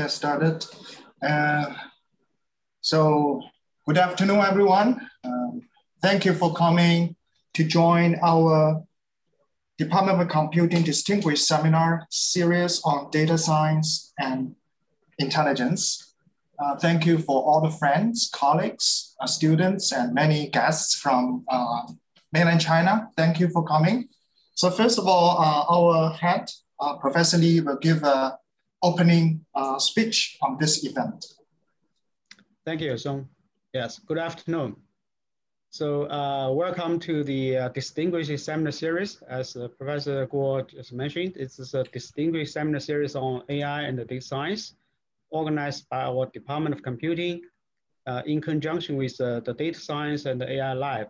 get started. Uh, so, good afternoon, everyone. Um, thank you for coming to join our Department of Computing Distinguished Seminar series on data science and intelligence. Uh, thank you for all the friends, colleagues, uh, students, and many guests from uh, mainland China. Thank you for coming. So first of all, uh, our head, uh, Professor Lee, will give a opening uh, speech on this event. Thank you, Song. Yes, good afternoon. So uh, welcome to the uh, Distinguished Seminar Series. As uh, Professor Guo just mentioned, it's a distinguished seminar series on AI and the data science, organized by our Department of Computing uh, in conjunction with uh, the Data Science and the AI Lab.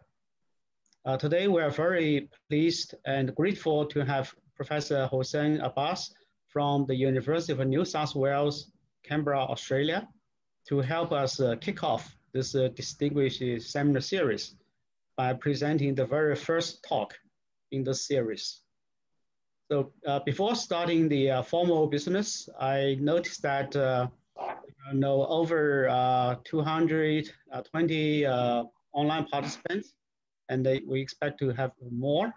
Uh, today, we are very pleased and grateful to have Professor Hussein Abbass from the University of New South Wales, Canberra, Australia, to help us uh, kick off this uh, distinguished seminar series by presenting the very first talk in the series. So uh, before starting the uh, formal business, I noticed that uh, you know, over uh, 220 uh, online participants, and they, we expect to have more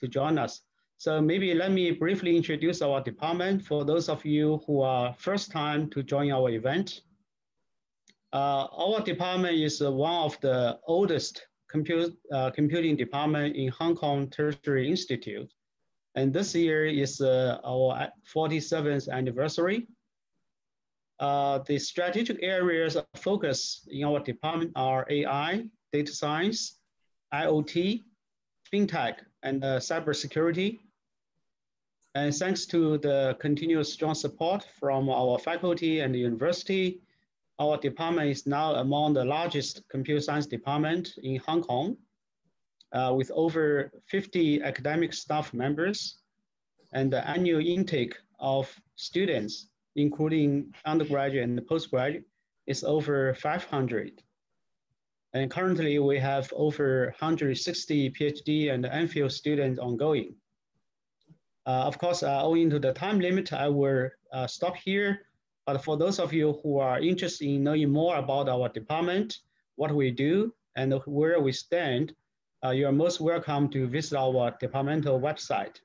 to join us. So maybe let me briefly introduce our department for those of you who are first time to join our event. Uh, our department is uh, one of the oldest compute, uh, computing department in Hong Kong Tertiary Institute. And this year is uh, our 47th anniversary. Uh, the strategic areas of focus in our department are AI, data science, IoT, fintech, and uh, cybersecurity. And thanks to the continuous strong support from our faculty and the university, our department is now among the largest computer science department in Hong Kong, uh, with over 50 academic staff members and the annual intake of students, including undergraduate and postgraduate, is over 500. And currently we have over 160 PhD and MPhil students ongoing. Uh, of course, uh, owing to the time limit, I will uh, stop here. But for those of you who are interested in knowing more about our department, what we do, and where we stand, uh, you are most welcome to visit our departmental website.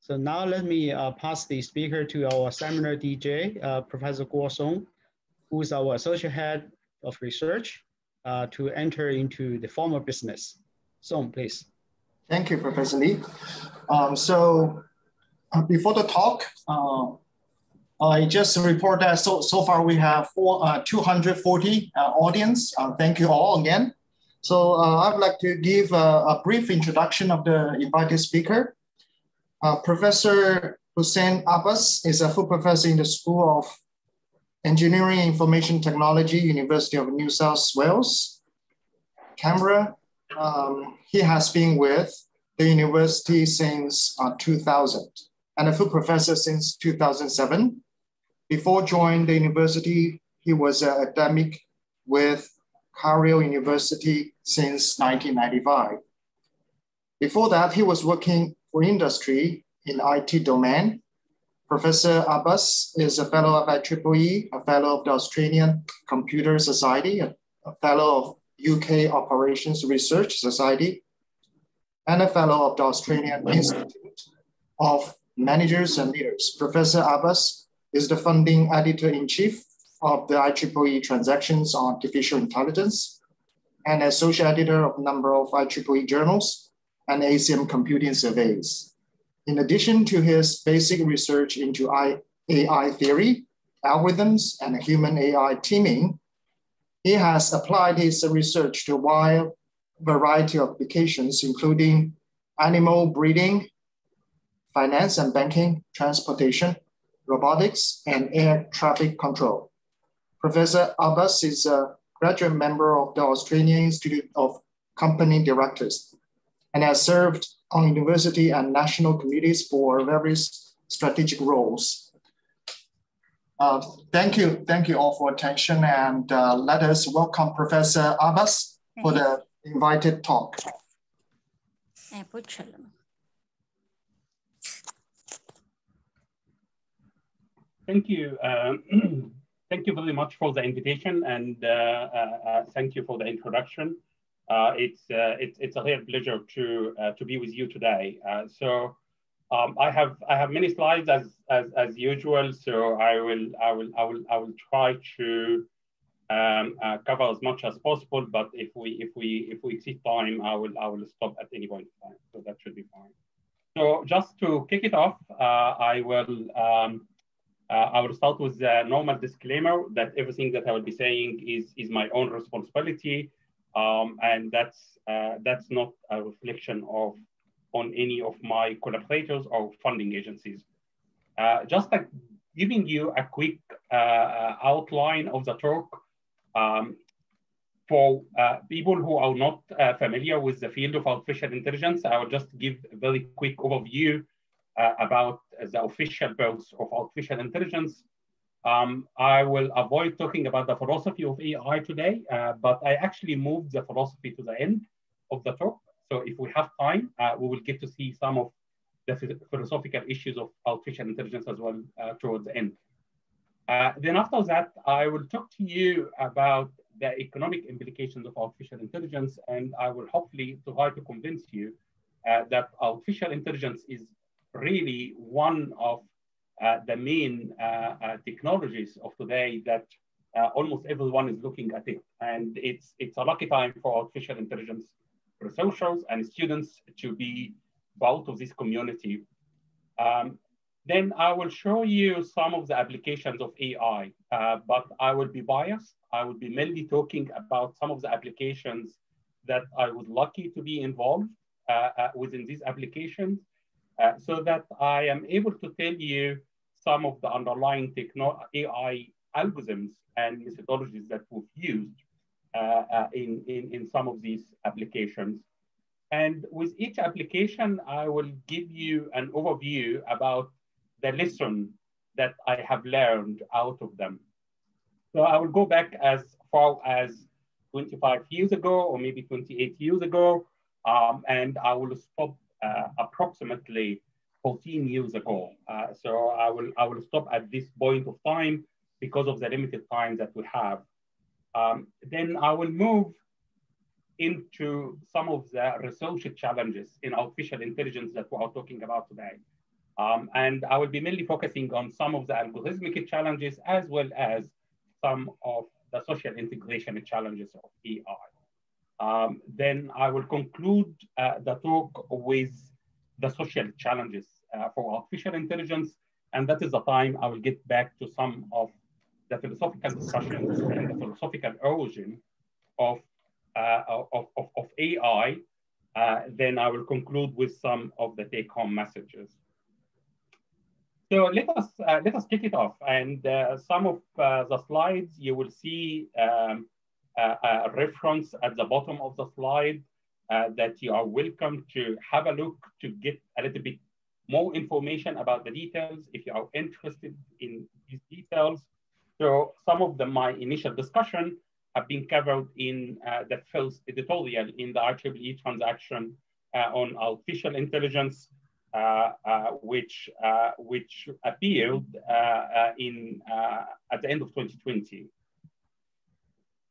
So now let me uh, pass the speaker to our seminar DJ, uh, Professor Guo Song, who is our associate head of research to enter into the formal business. Song, please. Thank you, Professor Lee. Um, so uh, before the talk, uh, I just report that so, so far we have four, uh, 240 uh, audience. Uh, thank you all again. So I'd like to give a, a, brief introduction of the invited speaker. professor Hussein Abbass is a full professor in the School of Engineering Information Technology, University of New South Wales, Canberra. Um, he has been with the university since 2000 and a full professor since 2007. Before joining the university, he was an academic with Cairo University since 1995. Before that, he was working for industry in IT domain. Professor Abbass is a fellow of IEEE, a fellow of the Australian Computer Society, a fellow of UK Operations Research Society, and a fellow of the Australian Institute of managers and leaders. Professor Abbass is the founding editor-in-chief of the IEEE Transactions on Artificial Intelligence and associate editor of a number of IEEE journals and ACM computing surveys. In addition to his basic research into AI theory, algorithms, and human AI teaming, he has applied his research to a wide variety of applications, including animal breeding, finance and banking, transportation, robotics, and air traffic control. Professor Abbass is a graduate member of the Australian Institute of Company Directors and has served on university and national committees for various strategic roles. Uh, thank you, thank you all for attention and uh, let us welcome Professor Abbass for the invited talk. Thank you. Um, thank you very much for the invitation and uh, uh, thank you for the introduction. it's, it's, it's a real pleasure to, to be with you today. so um, I have I have many slides as, as, as usual, so I will I will I will I will try to um, uh, cover as much as possible. But if we if we if we exceed time, I will I will stop at any point in time. So that should be fine. So just to kick it off, uh, I will um, uh, I will start with the normal disclaimer that everything that I will be saying is is my own responsibility, um, and that's uh, that's not a reflection of on any of my collaborators or funding agencies. Uh, just like giving you a quick uh, outline of the talk, um, for uh, people who are not uh, familiar with the field of artificial intelligence, I will just give a very quick overview uh, about the official purpose of artificial intelligence. Um, I will avoid talking about the philosophy of AI today, uh, but I actually moved the philosophy to the end of the talk. So if we have time, uh, we will get to see some of the philosophical issues of artificial intelligence as well uh, towards the end. Uh, then after that, I will talk to you about the economic implications of artificial intelligence, and I will hopefully try to convince you uh, that artificial intelligence is really one of uh, the main uh, uh, technologies of today that almost everyone is looking at it. And it's, it's a lucky time for artificial intelligence researchers and students to be part of this community. Um, then I will show you some of the applications of AI, uh, but I will be biased. I will be mainly talking about some of the applications that I was lucky to be involved uh, uh, within these applications uh, so that I am able to tell you some of the underlying techno AI algorithms and methodologies that we've used uh, uh, in, in, in some of these applications. And with each application, I will give you an overview about the lesson that I have learned out of them. So I will go back as far as 25 years ago or maybe 28 years ago, um, and I will stop approximately 14 years ago. Uh, so I will, I will stop at this point of time because of the limited time that we have. Um, then I will move into some of the research challenges in artificial intelligence that we are talking about today. Um, and I will be mainly focusing on some of the algorithmic challenges as well as some of the social integration challenges of AI. Um, then I will conclude uh, the talk with the social challenges uh, for artificial intelligence. And that is the time I will get back to some of the philosophical discussions and the philosophical origin of, uh, of, of, of, AI. Uh, then I will conclude with some of the take-home messages. So let us uh, let us kick it off. And uh, some of the slides you will see um, a reference at the bottom of the slide uh, that you are welcome to have a look to get a little bit more information about the details if you are interested in these details. So some of the, my initial discussion have been covered in uh, the first editorial in the IEEE transaction uh, on artificial intelligence uh, uh, which uh, which appeared in at the end of 2020.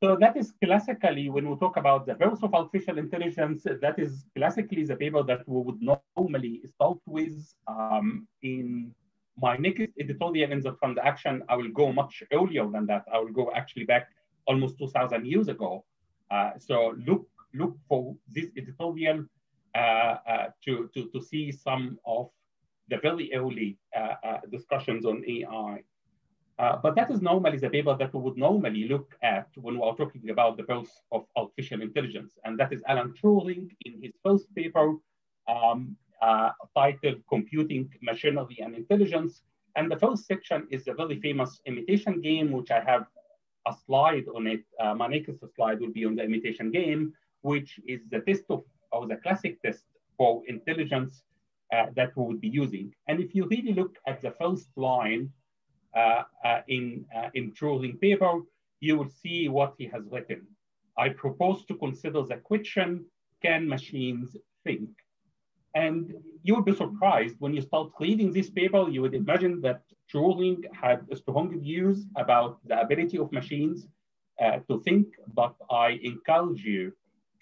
So that is classically, when we talk about the birth of artificial intelligence, that is classically the paper that we would normally start with. Um, in my next editorial in the transaction, I will go much earlier than that. I will go actually back almost 2000 years ago. Uh, so look, look for this editorial uh, uh, to, to, to see some of the very early uh, discussions on AI. Uh, but that is normally the paper that we would normally look at when we are talking about the birth of artificial intelligence. And that is Alan Turing in his first paper um, uh, titled Computing Machinery and Intelligence. And the first section is a very famous imitation game, which I have a slide on it. Uh, my next slide will be on the imitation game, which is the test of or the classic test for intelligence uh, that we would be using. And if you really look at the first line in, uh, in Turing paper, you will see what he has written. I propose to consider the question, can machines think? And you would be surprised when you start reading this paper, you would imagine that Turing had strong views about the ability of machines uh, to think, but I encourage you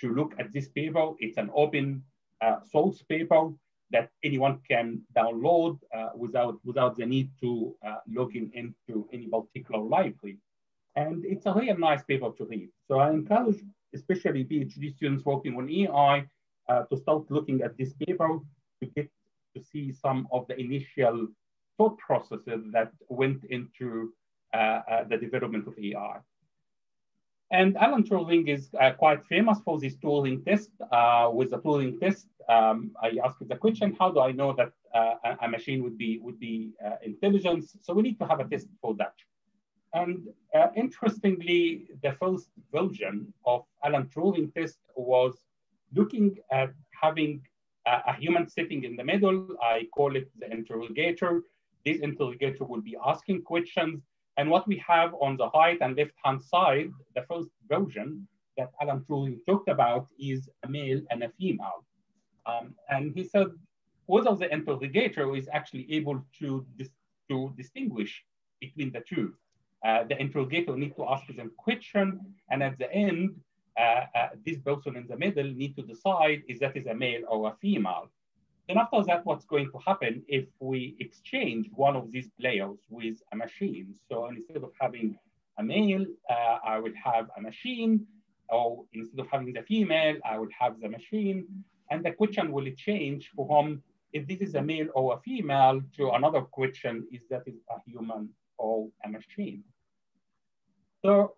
to look at this paper. It's an open uh, source paper that anyone can download uh, without, without the need to uh, log in into any particular library. And it's a really nice paper to read. So I encourage especially PhD students working on AI uh, to start looking at this paper to get to see some of the initial thought processes that went into uh, uh, the development of AI. And Alan Turing is uh, quite famous for this Turing test. Uh, with the Turing test, um, I asked the question, how do I know that uh, a machine would be, would be uh, intelligence? So we need to have a test for that. And uh, interestingly, the first version of Alan Turing test was looking at having a, a human sitting in the middle. I call it the interrogator. This interrogator will be asking questions and what we have on the right and left-hand side, the first version that Alan Turing talked about is a male and a female. Um, and he said whether the interrogator is actually able to, dis to distinguish between the two. Uh, the interrogator need to ask them question, and at the end, uh, uh, this person in the middle need to decide is that is a male or a female. Then after that, what's going to happen if we exchange one of these players with a machine? So instead of having a male, uh, I will have a machine, or instead of having the female, I will have the machine. And the question will change from if this is a male or a female to another question, is that is a human or a machine? So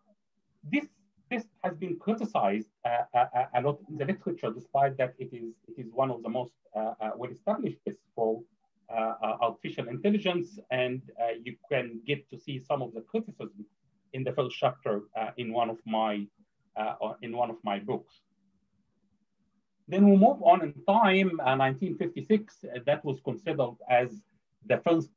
this this has been criticized uh, a, uh, uh, a, lot in the literature, despite that it is, it is one of the most uh, uh, well-established tests for uh, uh, artificial intelligence. And uh, you can get to see some of the criticism in the first chapter uh, in one of my in one of my books. Then we move on in time, 1956, that was considered as the first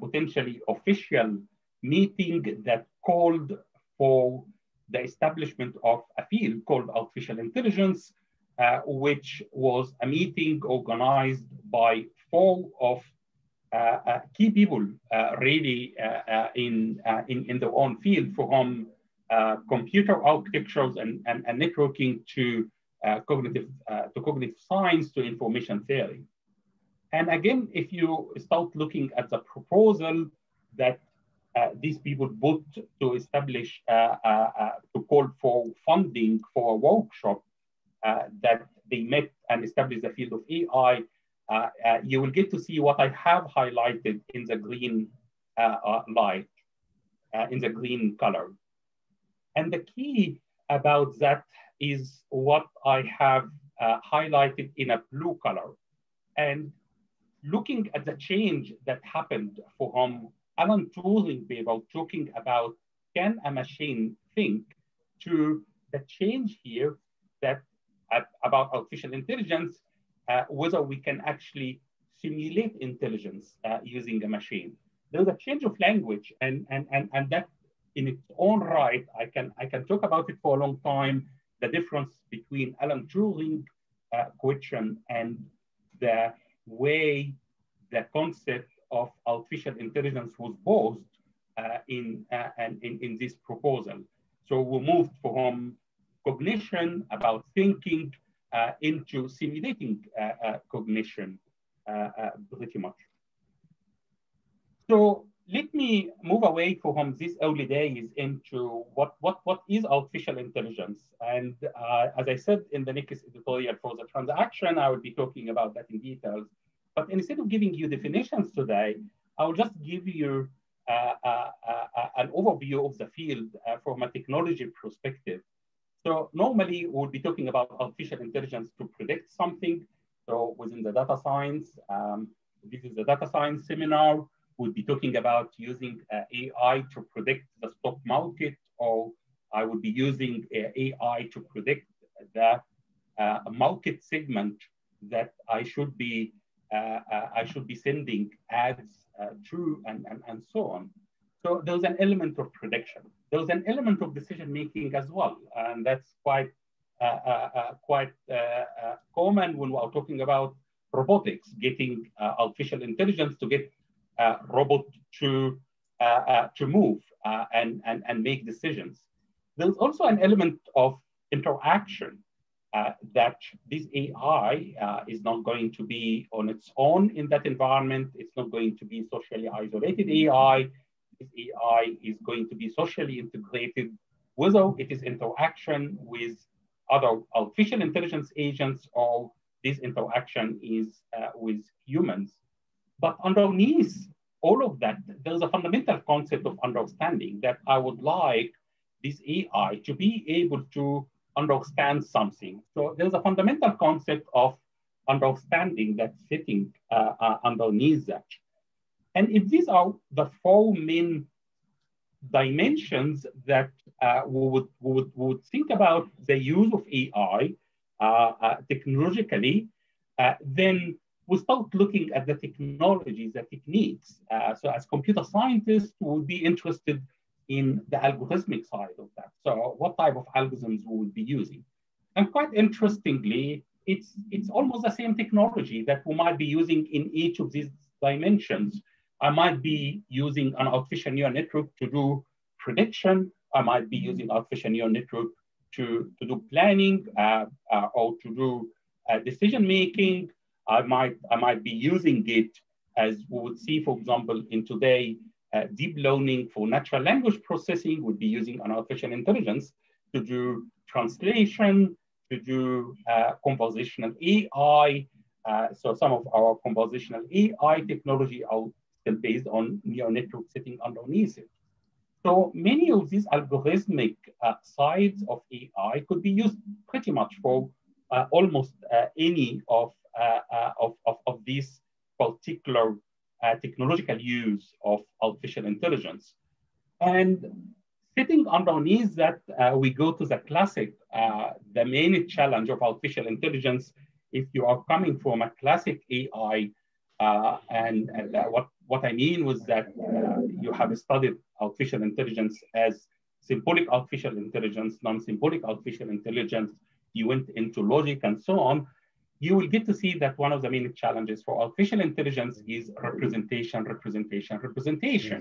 potentially official meeting that called for the establishment of a field called artificial intelligence, uh, which was a meeting organized by four of uh, uh, key people uh, really in, in, in their own field from computer architectures and, and, and networking to cognitive, to cognitive science to information theory. And again, if you start looking at the proposal that uh, these people put to establish, uh, uh, to call for funding for a workshop Uh, that they met and established the field of AI, uh, uh, you will get to see what I have highlighted in the green light, in the green color. And the key about that is what I have uh, highlighted in a blue color. And looking at the change that happened from Alan Turing paper talking about can a machine think to the change here that uh, about artificial intelligence, uh, whether we can actually simulate intelligence uh, using a machine. There's a change of language and, and, and, and that in its own right, I can, I can talk about it for a long time, the difference between Alan Turing uh, question and the way the concept of artificial intelligence was posed uh, in, uh, in, in this proposal. So we moved from cognition about thinking uh, into simulating uh, uh, cognition uh, pretty much. So let me move away from these early days into what, what, what is artificial intelligence. And as I said in the next editorial for the transaction, I will be talking about that in details. But instead of giving you definitions today, I'll just give you uh, uh, uh, an overview of the field uh, from a technology perspective. So normally we'll be talking about artificial intelligence to predict something. So within the data science, um, this is the data science seminar. We'll be talking about using uh, AI to predict the stock market, or I would be using uh, AI to predict the market segment that I should be uh, uh, I should be sending ads uh, to and, and, and so on. So there's an element of prediction. There's an element of decision making as well, and that's quite uh, uh, quite uh, common when we are talking about robotics, getting artificial intelligence to get a robot to, to move and, and, and make decisions. There's also an element of interaction uh, that this AI uh, is not going to be on its own in that environment. It's not going to be socially isolated AI. AI is going to be socially integrated, whether it is interaction with other artificial intelligence agents or this interaction is uh, with humans. But underneath all of that, there's a fundamental concept of understanding that I would like this AI to be able to understand something. So there's a fundamental concept of understanding that's sitting uh, uh, underneath that. And if these are the four main dimensions that uh, we, would, we, would, we would think about the use of AI uh, uh, technologically, uh, then we start looking at the technologies, the techniques. so as computer scientists, we would be interested in the algorithmic side of that. So what type of algorithms we would be using. And quite interestingly, it's, it's almost the same technology that we might be using in each of these dimensions. I might be using an artificial neural network to do prediction. I might be using artificial neural network to, to do planning uh, uh, or to do uh, decision making. I might, I might be using it as we would see, for example, in today, uh, deep learning for natural language processing would be using an artificial intelligence to do translation, to do uh, conversational AI. Uh, so some of our conversational AI technology are based on neural network sitting underneath it. So many of these algorithmic uh, sides of AI could be used pretty much for uh, almost uh, any of, of, of, of these particular uh, technological use of artificial intelligence. And sitting underneath that, uh, we go to the classic, uh, the main challenge of artificial intelligence. If you are coming from a classic AI, uh, and, and uh, what, what I mean was that uh, you have studied artificial intelligence as symbolic artificial intelligence, non-symbolic artificial intelligence, you went into logic and so on you will get to see that one of the main challenges for artificial intelligence is representation, representation, representation.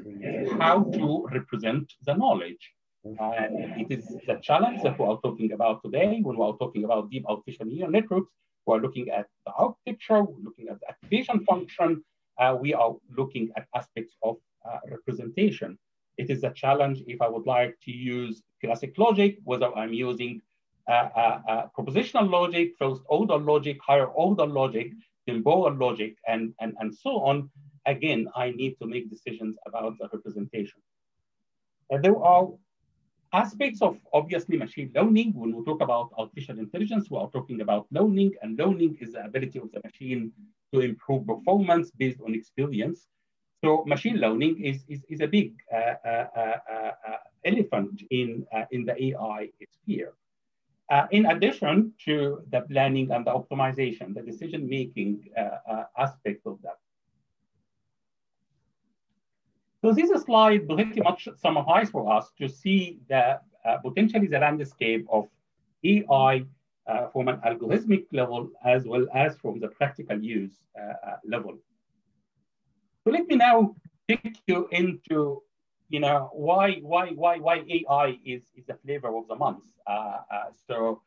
How to represent the knowledge. Uh, it is the challenge that we are talking about today when we are talking about deep artificial neural networks. We are looking at the architecture, we're looking at the activation function, we are looking at aspects of uh, representation. It is a challenge if I would like to use classic logic, whether I'm using uh, uh, uh, propositional logic, first order logic, higher order logic, temporal logic, and, and, and so on, again, I need to make decisions about the representation. Uh, there are aspects of obviously machine learning. When we talk about artificial intelligence, we are talking about learning, and learning is the ability of the machine to improve performance based on experience. So machine learning is, is, is a big uh, uh, elephant in, in the AI sphere. Uh, in addition to the planning and the optimization, the decision-making uh, uh, aspect of that. So this slide pretty much summarizes for us to see the uh, potentially the landscape of AI uh, from an algorithmic level as well as from the practical use uh, level. So let me now take you into you know, why, why, why, why AI is, is the flavor of the month. Uh, uh, so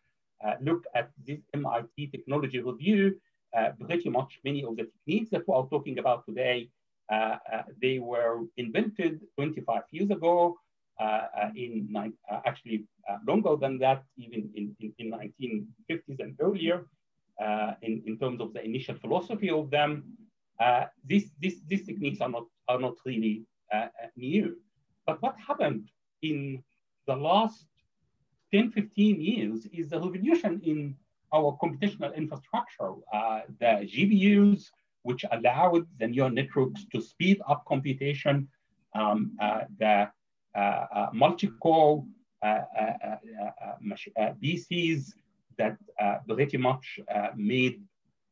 uh, look at this MIT technology review, uh, pretty much many of the techniques that we are talking about today, uh, uh, they were invented 25 years ago, uh, uh, in uh, actually longer than that, even in, in, in 1950s and earlier, in, in terms of the initial philosophy of them. these, these, these techniques are not, are not really new. But what happened in the last 10, 15 years is the revolution in our computational infrastructure. Uh, the GPUs, which allowed the neural networks to speed up computation, um, uh, the uh, uh multi-core uh, uh, that pretty much made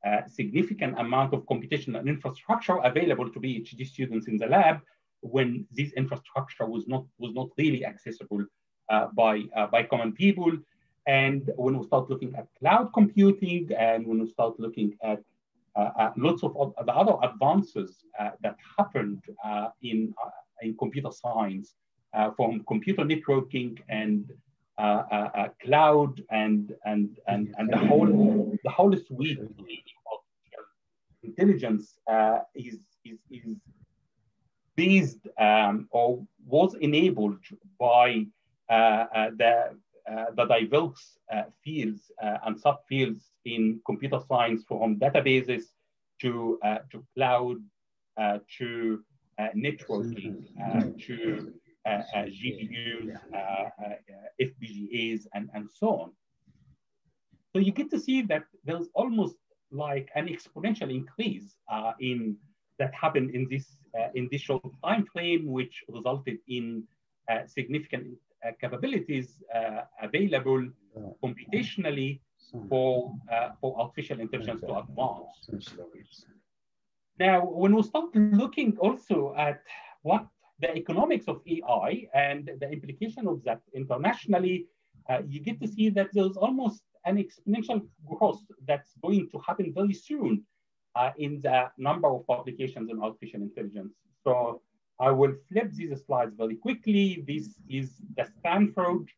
a significant amount of computational infrastructure available to PhD students in the lab when this infrastructure was not was not really accessible by by common people. And when we start looking at cloud computing and when we start looking at Uh, uh, lots of the other advances uh, that happened in, in computer science from computer networking and uh, uh, uh, cloud and and and and the whole the whole suite of intelligence is is is based um, or was enabled by the Uh, the diverse uh, fields uh, and subfields in computer science from databases to to cloud to networking to uh, uh, GPUs, uh, FPGAs, and, and so on. So you get to see that there's almost like an exponential increase in that happened in this in this short time frame, which resulted in significant capabilities available computationally for, uh, for artificial intelligence to advance. Now, when we start looking also at what the economics of AI and the implication of that internationally, uh, you get to see that there's almost an exponential growth that's going to happen very soon uh, in the number of publications in artificial intelligence. So I will flip these slides very quickly. This is the Stanford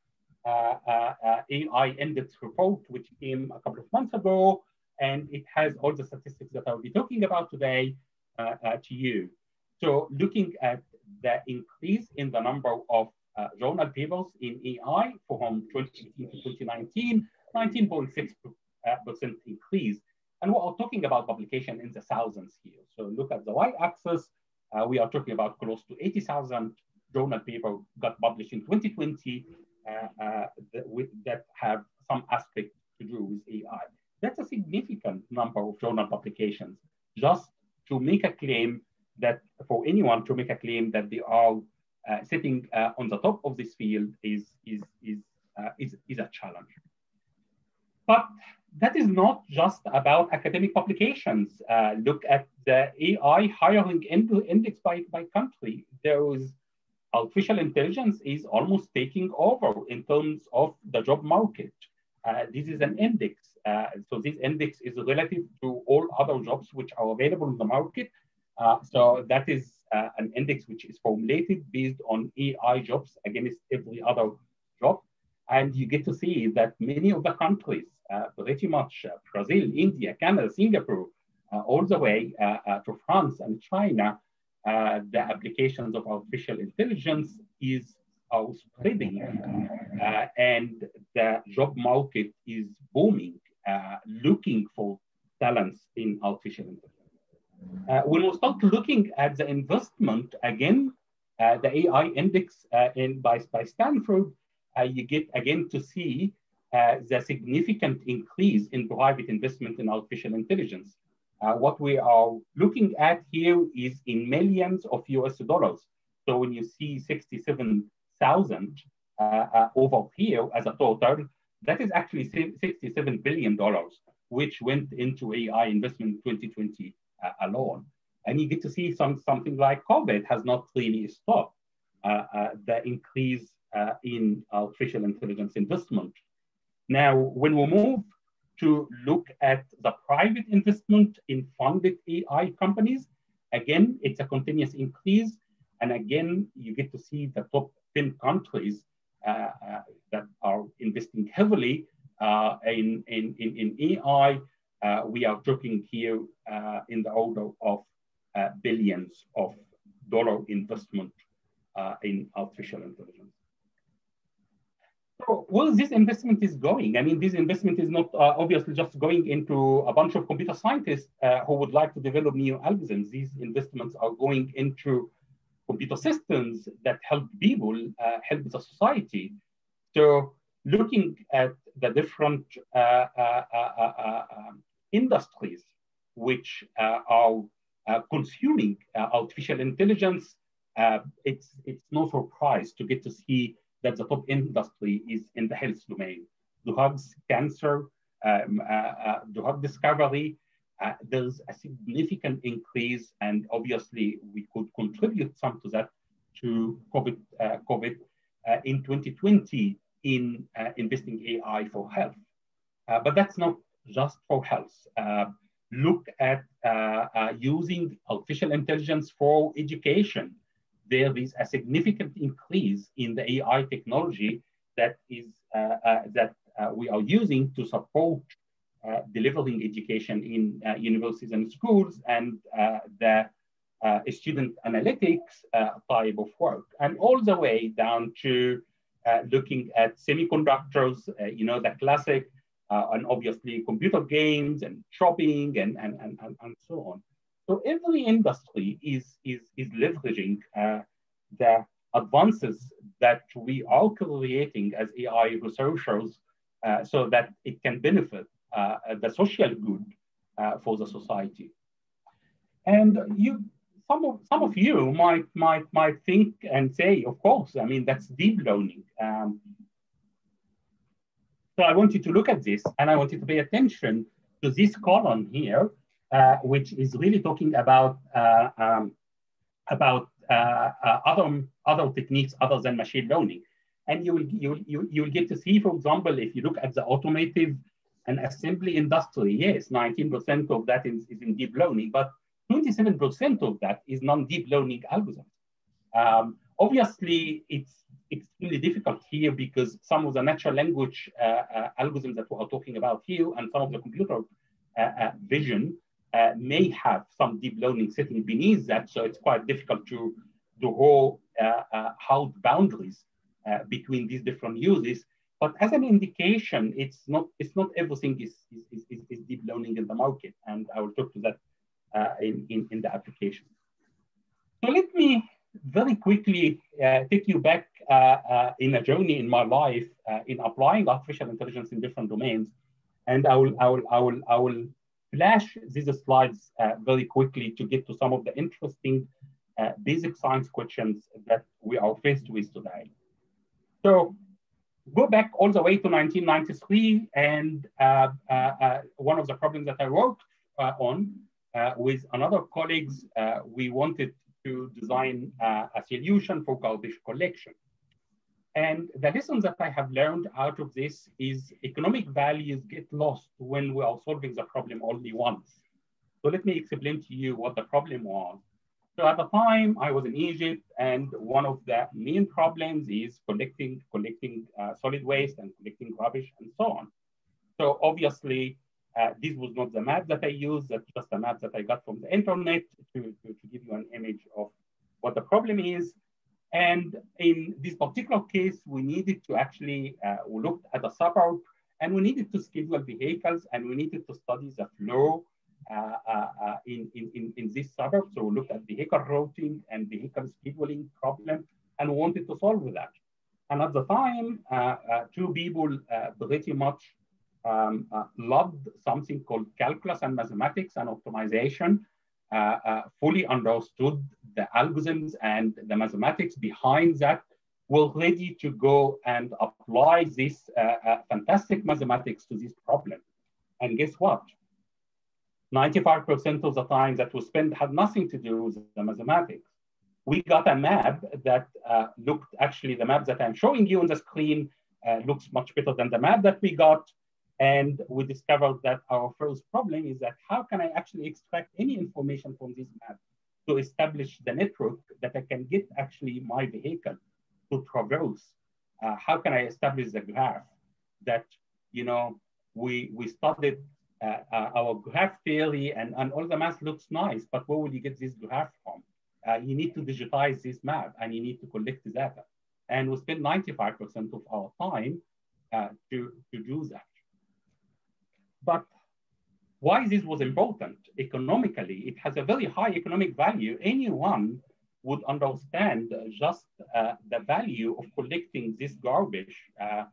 uh, uh, uh AI index report, which came a couple of months ago, and it has all the statistics that I'll be talking about today uh, to you. So looking at the increase in the number of uh, journal papers in AI from 2018 to 2019, 19.6% uh, increase. And we are talking about publication in the thousands here. So look at the y-axis, uh, we are talking about close to 80,000 journal paper got published in 2020 uh, uh, that, with, that have some aspect to do with AI. That's a significant number of journal publications just to make a claim that for anyone to make a claim that they are uh, sitting uh, on the top of this field is, is, is, is, is a challenge. But that is not just about academic publications. Uh, look at the AI hiring index by, by country. There is artificial intelligence is almost taking over in terms of the job market. Uh, this is an index. Uh, so this index is relative to all other jobs which are available in the market uh, so that is uh, an index which is formulated based on AI jobs against every other job. And you get to see that many of the countries, uh, pretty much uh, Brazil, India, Canada, Singapore, uh, all the way uh, to France and China, the applications of artificial intelligence is are spreading and the job market is booming, looking for talents in artificial intelligence. Uh, when we start looking at the investment, again, uh, the AI index uh, in, by, by Stanford, uh, you get again to see uh, the significant increase in private investment in artificial intelligence. Uh, what we are looking at here is in millions of US dollars. So when you see 67,000 over here as a total, that is actually $67 billion, which went into AI investment in 2020 uh, alone. And you get to see some, something like COVID has not really stopped uh, uh, the increase in artificial intelligence investment. Now, when we move to look at the private investment in funded AI companies, again, it's a continuous increase. And again, you get to see the top 10 countries uh, uh, that are investing heavily uh, in, in, in, in AI uh, we are talking here uh, in the order of uh, billions of dollar investment in artificial intelligence. Where this investment is going? I mean, this investment is not uh, obviously just going into a bunch of computer scientists uh, who would like to develop new algorithms. These investments are going into computer systems that help people, uh, help the society. So looking at the different um, industries which uh, are uh, consuming uh, artificial intelligence, it's, it's no surprise to get to see that the top industry is in the health domain. Drugs, cancer, um, drug discovery, uh, there's a significant increase, and obviously we could contribute some to that to COVID, uh, COVID uh, in 2020 in investing AI for health. but that's not just for health. Uh, look at uh, uh, using artificial intelligence for education. There is a significant increase in the AI technology that is uh, uh, that uh, we are using to support uh, delivering education in uh, universities and schools and uh, the student analytics type of work, and all the way down to looking at semiconductors, you know, the classic and obviously computer games and shopping and, and, and, and, so on. So every industry is, is, is leveraging uh, the advances that we are creating as AI researchers uh, so that it can benefit uh, the social good uh, for the society. And you, some of, some of you might, might, might think and say, of course, I mean, that's deep learning. Um, so I want you to look at this and I want you to pay attention to this column here, which is really talking about, uh, um, about uh, uh other, other techniques other than machine learning. And you will, you, you, you'll get to see, for example, if you look at the automotive and assembly industry, yes, 19% of that is, is in deep learning, but 27% of that is non-deep learning algorithms. Um, obviously, it's extremely difficult here because some of the natural language uh, uh, algorithms that we are talking about here and some of the computer uh, uh vision uh, may have some deep learning sitting beneath that. So it's quite difficult to draw uh, how the boundaries between these different uses. But as an indication, it's not it's not everything is, is, is, is deep learning in the market. And I will talk to that in, in, in the application. So let me very quickly uh, take you back uh, uh, in a journey in my life in applying artificial intelligence in different domains. And I will, I will, I will, I will flash these slides very quickly to get to some of the interesting basic science questions that we are faced with today. So go back all the way to 1993, and uh, uh, uh, one of the problems that I worked on with another colleagues, we wanted to design uh, a solution for garbage collection. And the lessons that I have learned out of this is economic values get lost when we are solving the problem only once. So let me explain to you what the problem was. So at the time I was in Egypt and one of the main problems is collecting, collecting uh, solid waste and collecting rubbish and so on. So obviously uh, this was not the map that I used, that's just a map that I got from the internet to, to, to give you an image of what the problem is. And in this particular case, we needed to actually, uh, at a suburb and we needed to schedule vehicles and we needed to study the flow uh, uh, uh in, in, in this suburb. So we looked at vehicle routing and vehicle scheduling problem and we wanted to solve that. And at the time, uh, uh, two people pretty much um, uh, loved something called calculus and mathematics and optimization, uh, uh, fully understood the algorithms and the mathematics behind that, were ready to go and apply this uh, uh, fantastic mathematics to this problem. And guess what? 95% of the time that we spent had nothing to do with the mathematics. We got a map that uh, looked, actually the map that I'm showing you on the screen looks much better than the map that we got and we discovered that our first problem is that how can I actually extract any information from this map to establish the network that I can get actually my vehicle to traverse? Uh, how can I establish the graph that, you know, we, we studied uh, uh, our graph theory and, and all the math looks nice, but where will you get this graph from? Uh, you need to digitize this map and you need to collect the data. And we spend 95% of our time uh, to, to do that. But why this was important economically, it has a very high economic value. Anyone would understand just uh, the value of collecting this garbage. Uh,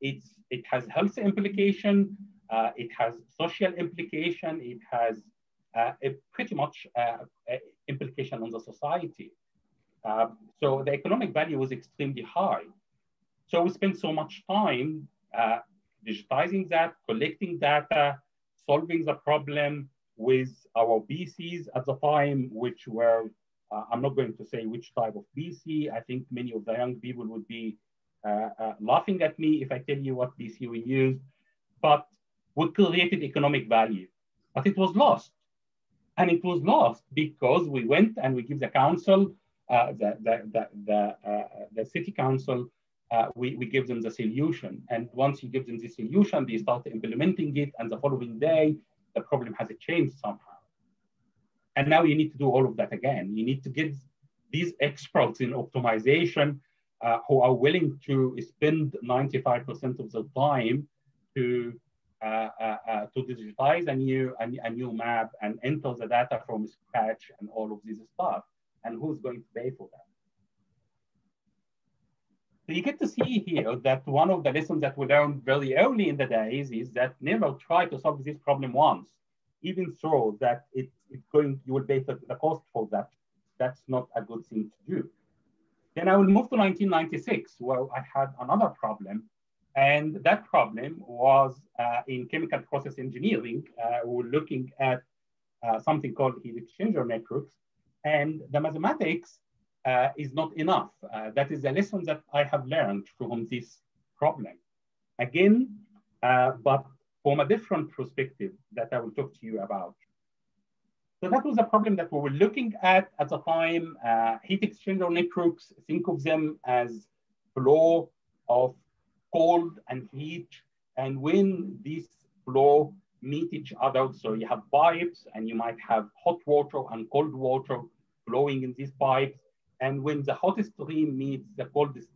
it's, it has health implication, uh, it has social implication, it has uh, pretty much uh, implication on the society. Uh, so the economic value was extremely high. So we spent so much time digitizing that, collecting data, solving the problem with our BCs at the time, which were, uh, I'm not going to say which type of BC. I think many of the young people would be uh, uh, laughing at me if I tell you what BC we used, but we created economic value but it was lost. And it was lost because we went and we give the council, uh, the, the, the, the, uh, the city council, uh, we, we give them the solution. And once you give them the solution, they start implementing it. And the following day, the problem has changed somehow. And now you need to do all of that again. You need to get these experts in optimization uh, who are willing to spend 95% of the time to uh, uh, uh, to digitize a new a, a, new map and enter the data from scratch and all of this stuff. And who's going to pay for that? So you get to see here that one of the lessons that we learned very early in the days is that never try to solve this problem once, even though that it, it's going, you will pay the, the cost for that. That's not a good thing to do. Then I will move to 1996, where I had another problem and that problem was uh, in chemical process engineering. Uh, we were looking at uh, something called heat exchanger networks. And the mathematics uh, is not enough. Uh, that is a lesson that I have learned from this problem. Again, uh, but from a different perspective that I will talk to you about. So that was a problem that we were looking at at the time. heat exchanger networks, think of them as flow of cold and heat. And when these flow meet each other, so you have pipes and you might have hot water and cold water flowing in these pipes. And when the hot stream meets the coldest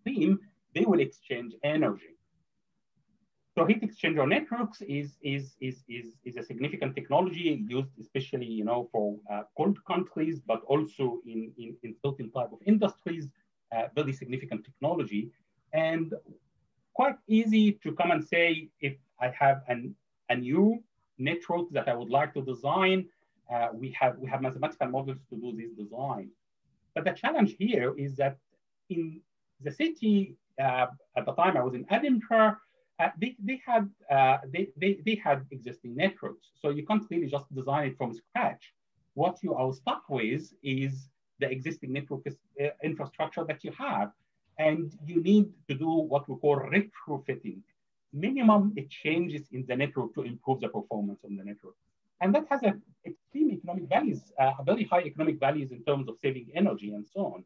stream, they will exchange energy. So heat exchanger networks is, is, is, is, is a significant technology used especially you know, for uh, cold countries, but also in, in, in certain type of industries, uh, very significant technology. And quite easy to come and say, if I have an, a new network that I would like to design, uh, we, have, we have mathematical models to do this design. But the challenge here is that in the city, uh, at the time I was in Edinburgh, uh, they, they, had, uh, they, they, they had existing networks. So you can't really just design it from scratch. What you are stuck with is the existing network uh, infrastructure that you have and you need to do what we call retrofitting. Minimum changes in the network to improve the performance on the network. And that has a extreme economic values, uh, very high economic values in terms of saving energy and so on.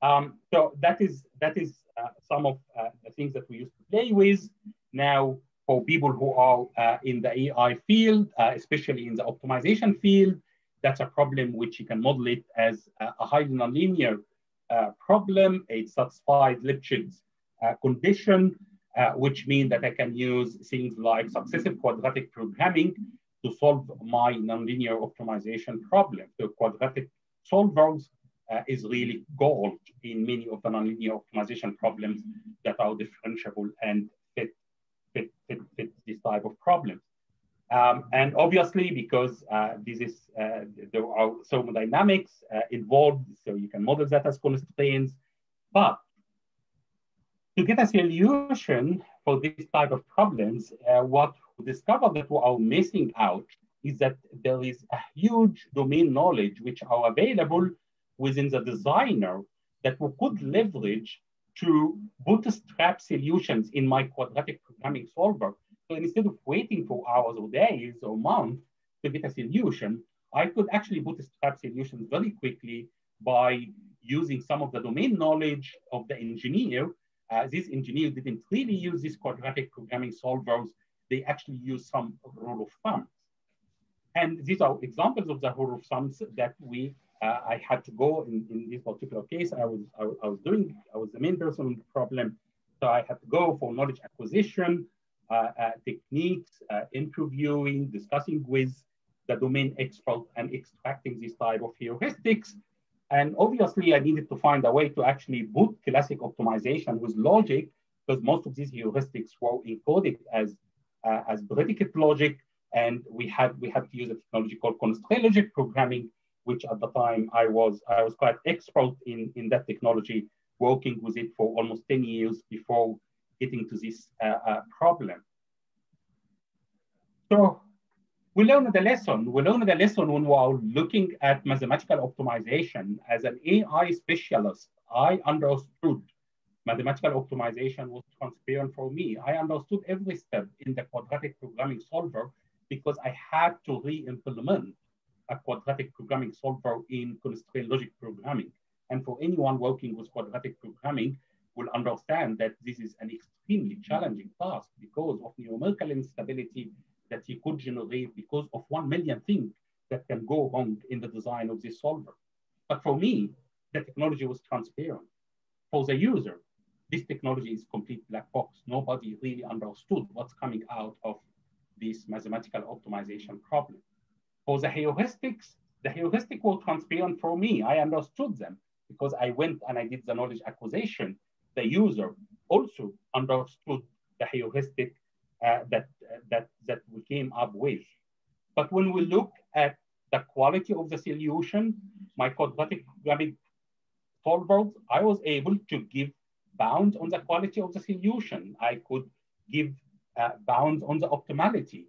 Um, so that is, that is uh, some of uh, the things that we used to play with. Now, for people who are uh, in the AI field, uh, especially in the optimization field, that's a problem which you can model it as a highly nonlinear uh, problem. It satisfies Lipschitz uh, condition, uh, which means that I can use things like successive quadratic programming to solve my nonlinear optimization problem. The quadratic solvers uh, is really gold in many of the nonlinear optimization problems that are differentiable and fit, fit, fit, fit this type of problems. Um, and obviously, because uh, this is uh, there are thermodynamics uh, involved, so you can model that as constraints. But to get a solution for this type of problems, uh, what we discovered that we are missing out is that there is a huge domain knowledge which are available within the designer that we could leverage to bootstrap solutions in my quadratic programming solver so instead of waiting for hours or days or months to get a solution, I could actually bootstrap solutions very quickly by using some of the domain knowledge of the engineer. Uh, this engineer didn't really use these quadratic programming solvers. They actually use some rule of thumbs. And these are examples of the rule of thumbs that we uh, I had to go in, in this particular case. I was, I, I was doing, I was the main person on the problem. So I had to go for knowledge acquisition, uh, uh, techniques, uh, interviewing, discussing with the domain expert and extracting this type of heuristics. And obviously I needed to find a way to actually boot classic optimization with logic because most of these heuristics were encoded as, uh, as predicate logic. And we had, we had to use a technology called constraint logic programming, which at the time I was, I was quite expert in, in that technology, working with it for almost 10 years before getting to this uh, uh, problem. So we learned the lesson. We learned the lesson when we are looking at mathematical optimization. As an AI specialist, I understood mathematical optimization was transparent for me. I understood every step in the quadratic programming solver because I had to re-implement a quadratic programming solver in constraint logic programming. And for anyone working with quadratic programming will understand that this is an extremely challenging task because of numerical instability that you could generate because of 1 million things that can go wrong in the design of this solver. But for me, the technology was transparent. For the user, this technology is complete black box. Nobody really understood what's coming out of this mathematical optimization problem. For the heuristics, the heuristic were transparent for me. I understood them because I went and I did the knowledge acquisition. The user also understood the heuristic uh, that, uh, that, that we came up with. But when we look at the quality of the solution, my quadratic solvers, I was able to give bounds on the quality of the solution. I could give uh, bounds on the optimality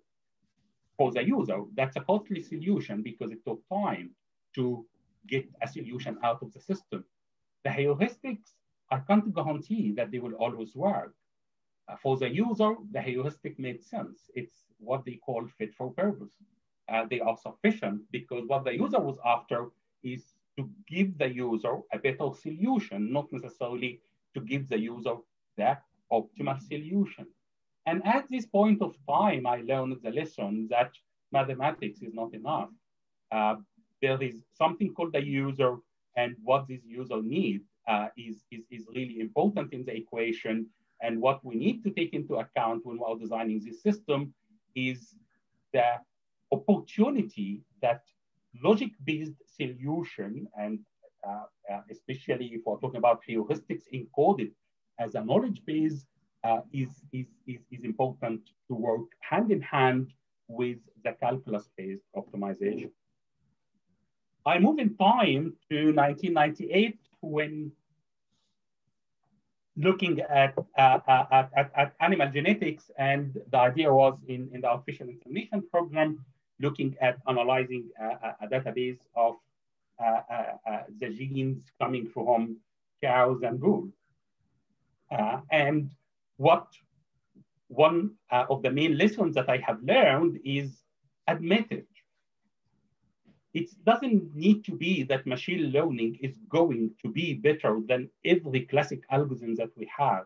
for the user. That's a costly solution because it took time to get a solution out of the system. The heuristics, I can't guarantee that they will always work. Uh, for the user, the heuristic made sense. It's what they call fit for purpose. Uh, they are sufficient because what the user was after is to give the user a better solution, not necessarily to give the user that optimal solution. And at this point of time, I learned the lesson that mathematics is not enough. Uh, there is something called the user and what this user needs uh, is, is, is really important in the equation. And what we need to take into account when we're designing this system is the opportunity that logic-based solution, and especially if we're talking about heuristics encoded as a knowledge base, uh, is, is, is, is important to work hand in hand with the calculus-based optimization. I move in time to 1998 when looking at, uh, at, at, at, animal genetics and the idea was in, in the artificial insemination program, looking at analyzing a, a database of uh, uh, uh, the genes coming from cows and bulls. Uh, and what one uh, of the main lessons that I have learned is admitted. It doesn't need to be that machine learning is going to be better than every classic algorithm that we have.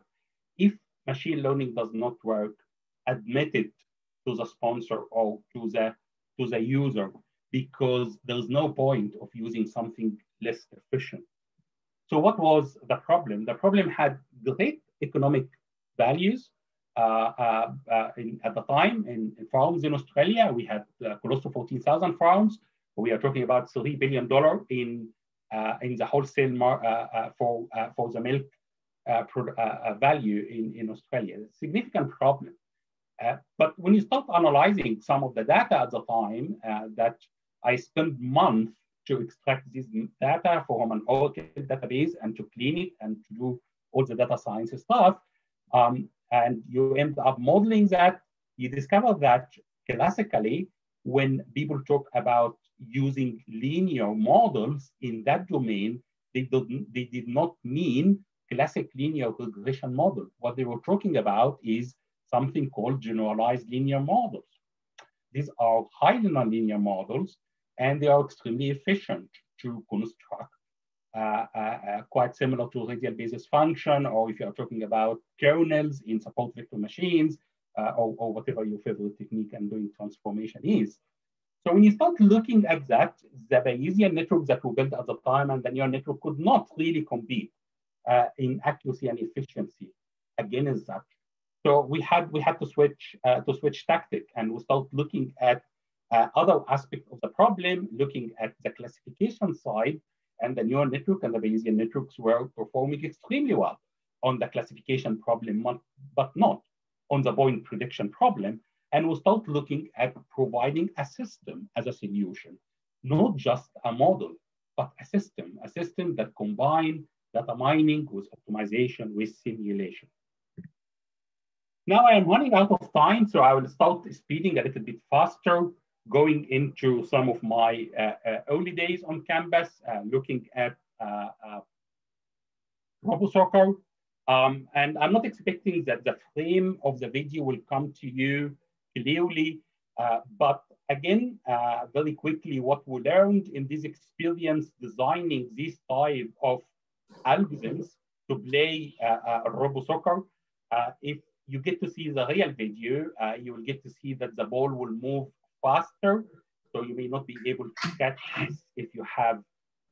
If machine learning does not work, admit it to the sponsor or to the, to the user because there's no point of using something less efficient. So what was the problem? The problem had great economic values, uh, uh, uh, in, at the time in, in, farms in Australia. We had close to 14,000 farms. We are talking about $3 billion in, in the wholesale for, for the milk value in, in Australia. Significant problem. Uh, but when you start analyzing some of the data at the time uh, that I spent months to extract this data from an Oracle database and to clean it and to do all the data science stuff, um, and you end up modeling that, you discover that classically, when people talk about using linear models in that domain, they, did, they did not mean classic linear regression model. What they were talking about is something called generalized linear models. These are highly nonlinear models, and they are extremely efficient to construct uh, uh, uh, quite similar to radial basis function, or if you're talking about kernels in support vector machines, or, or whatever your favorite technique and doing transformation is. So when you start looking at that, the Bayesian network that were built at the time and the neural network could not really compete uh, in accuracy and efficiency against that. So we had we had to switch uh, to switch tactic and we start looking at uh, other aspects of the problem, looking at the classification side and the neural network and the Bayesian networks were performing extremely well on the classification problem, but not on the point prediction problem. And we start looking at providing a system as a solution, not just a model, but a system, a system that combine data mining with optimization with simulation. Now I am running out of time, so I will start speeding a little bit faster going into some of my uh, uh, early days on Canvas, uh, looking at uh, uh, RoboSoccer. Um, and I'm not expecting that the frame of the video will come to you clearly, Uh, but again, uh, very quickly, what we learned in this experience designing this type of algorithms to play uh, robo soccer, if you get to see the real video, you will get to see that the ball will move faster. So you may not be able to catch this if you have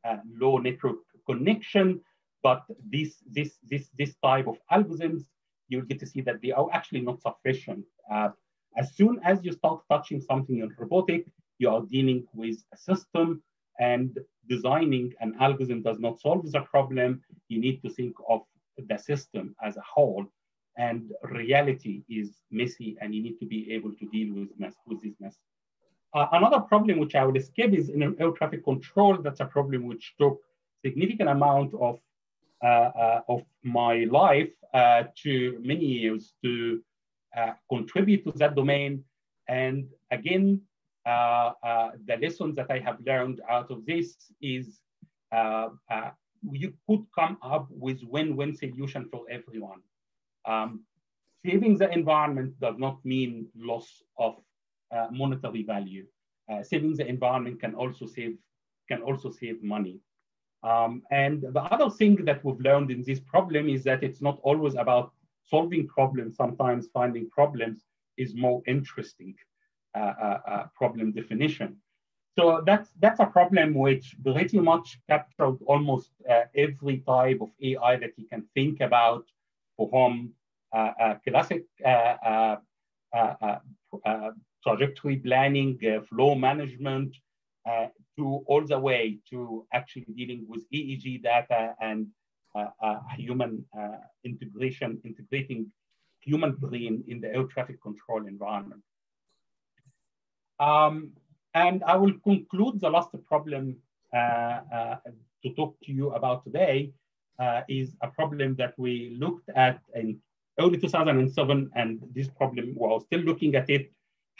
a low network connection. But this, this, this, this type of algorithms, you'll get to see that they are actually not sufficient. Uh, as soon as you start touching something in robotic, you are dealing with a system and designing an algorithm does not solve the problem. You need to think of the system as a whole and reality is messy and you need to be able to deal with, mess, with this mess. Uh, another problem which I would escape is in air traffic control. That's a problem which took significant amount of uh, uh, of my life uh, to many years to uh, contribute to that domain. And again, the lessons that I have learned out of this is you could come up with win-win solution for everyone. Um, saving the environment does not mean loss of monetary value. Uh, saving the environment can also save can also save money. Um, and the other thing that we've learned in this problem is that it's not always about solving problems. Sometimes finding problems is more interesting uh, uh, uh problem definition. So that's that's a problem which pretty much captured almost uh, every type of AI that you can think about for home uh, classic trajectory planning, flow management, uh, to all the way to actually dealing with EEG data and uh, uh, human uh, integration, integrating human brain in the air traffic control environment. Um, and I will conclude the last problem uh, uh, to talk to you about today is a problem that we looked at in early 2007, and this problem, we're still looking at it,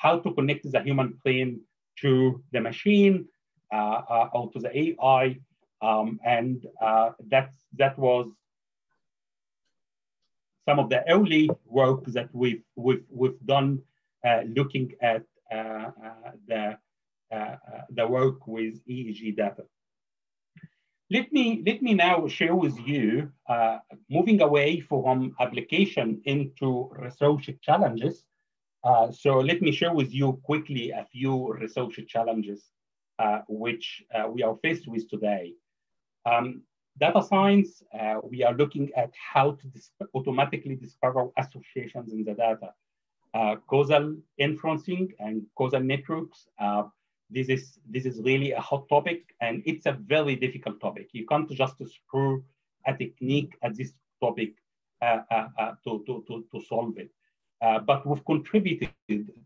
how to connect the human brain to the machine uh, uh, or to the AI. Um, and uh, that's, that was some of the early work that we've, we've, we've done looking at the, the work with EEG data. Let me, let me now share with you, uh, moving away from application into research challenges, uh, so let me share with you quickly a few research challenges uh, which uh, we are faced with today. Um, data science, uh, we are looking at how to dis automatically discover associations in the data. Uh, causal inferencing and causal networks, this is, this is really a hot topic and it's a very difficult topic. You can't just screw a technique at this topic to, to, to, to solve it. Uh, but we've contributed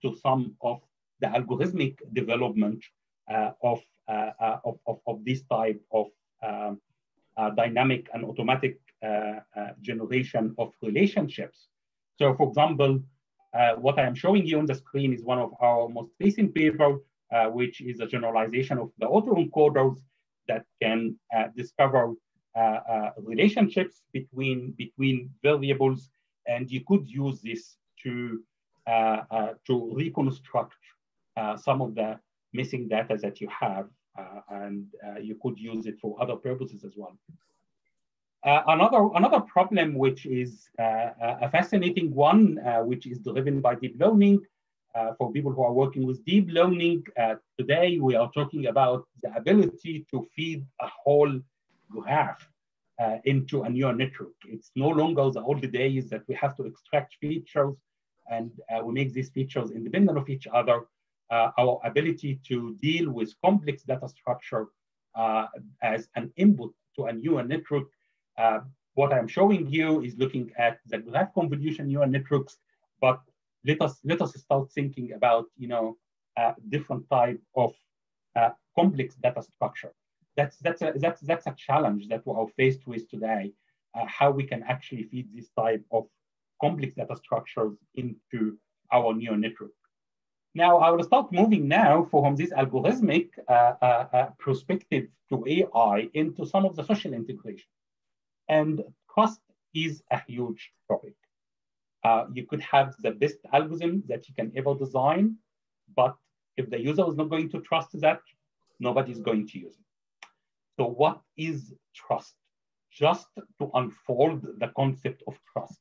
to some of the algorithmic development uh, of, uh, uh of, of, of, this type of um, uh, dynamic and automatic generation of relationships. So for example, what I am showing you on the screen is one of our most recent paper, which is a generalization of the autoencoders that can discover relationships between, between variables and you could use this to, uh, uh, to reconstruct uh, some of the missing data that you have, and you could use it for other purposes as well. Uh, another, another problem, which is uh, a fascinating one, uh, which is driven by deep learning. for people who are working with deep learning, today we are talking about the ability to feed a whole graph into a neural network. It's no longer the old days that we have to extract features and uh, we make these features independent of each other, uh, our ability to deal with complex data structure uh, as an input to a neural network. Uh, what I'm showing you is looking at the graph convolution neural networks, but let us let us start thinking about you know different type of uh, complex data structure. That's that's a that's that's a challenge that we are faced with today. Uh, how we can actually feed this type of complex data structures into our neural network. Now, I will start moving now from this algorithmic uh, uh, uh, perspective to AI into some of the social integration. And trust is a huge topic. Uh, you could have the best algorithm that you can ever design, But if the user is not going to trust that, nobody is going to use it. So what is trust? Just to unfold the concept of trust.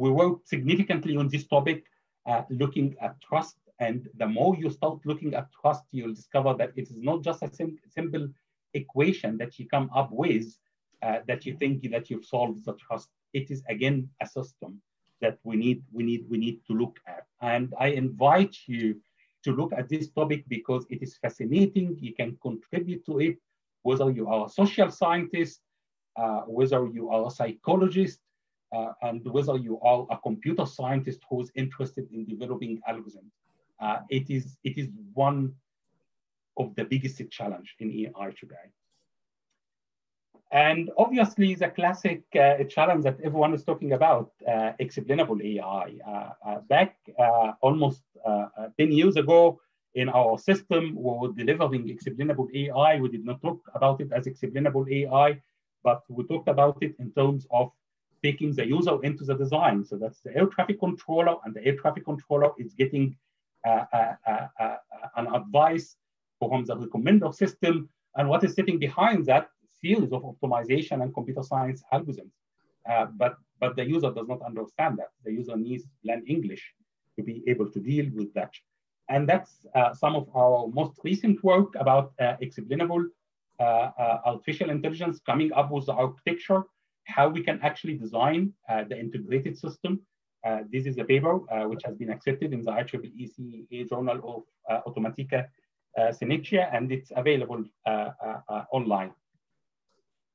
We worked significantly on this topic, uh, looking at trust. And the more you start looking at trust, you'll discover that it is not just a sim simple equation that you come up with uh, that you think that you've solved the trust. It is again a system that we need, we need, we need to look at. And I invite you to look at this topic because it is fascinating. You can contribute to it, whether you are a social scientist, uh, whether you are a psychologist, uh, and whether you are a computer scientist who's interested in developing algorithms. Uh, it, is, it is one of the biggest challenge in AI today. And obviously, the classic uh, challenge that everyone is talking about, uh, explainable AI. Uh, uh back almost uh, 10 years ago, in our system, we were delivering explainable AI. We did not talk about it as explainable AI, but we talked about it in terms of taking the user into the design. So that's the air traffic controller, and the air traffic controller is getting an advice from the recommender system. And what is sitting behind that fields of optimization and computer science algorithms. Uh, but, but the user does not understand that. The user needs to learn English to be able to deal with that. And that's uh, some of our most recent work about uh, explainable uh, uh, artificial intelligence coming up with the architecture, how we can actually design uh, the integrated system. this is a paper which has been accepted in the IEEE Journal of Automatica uh, and it's available online.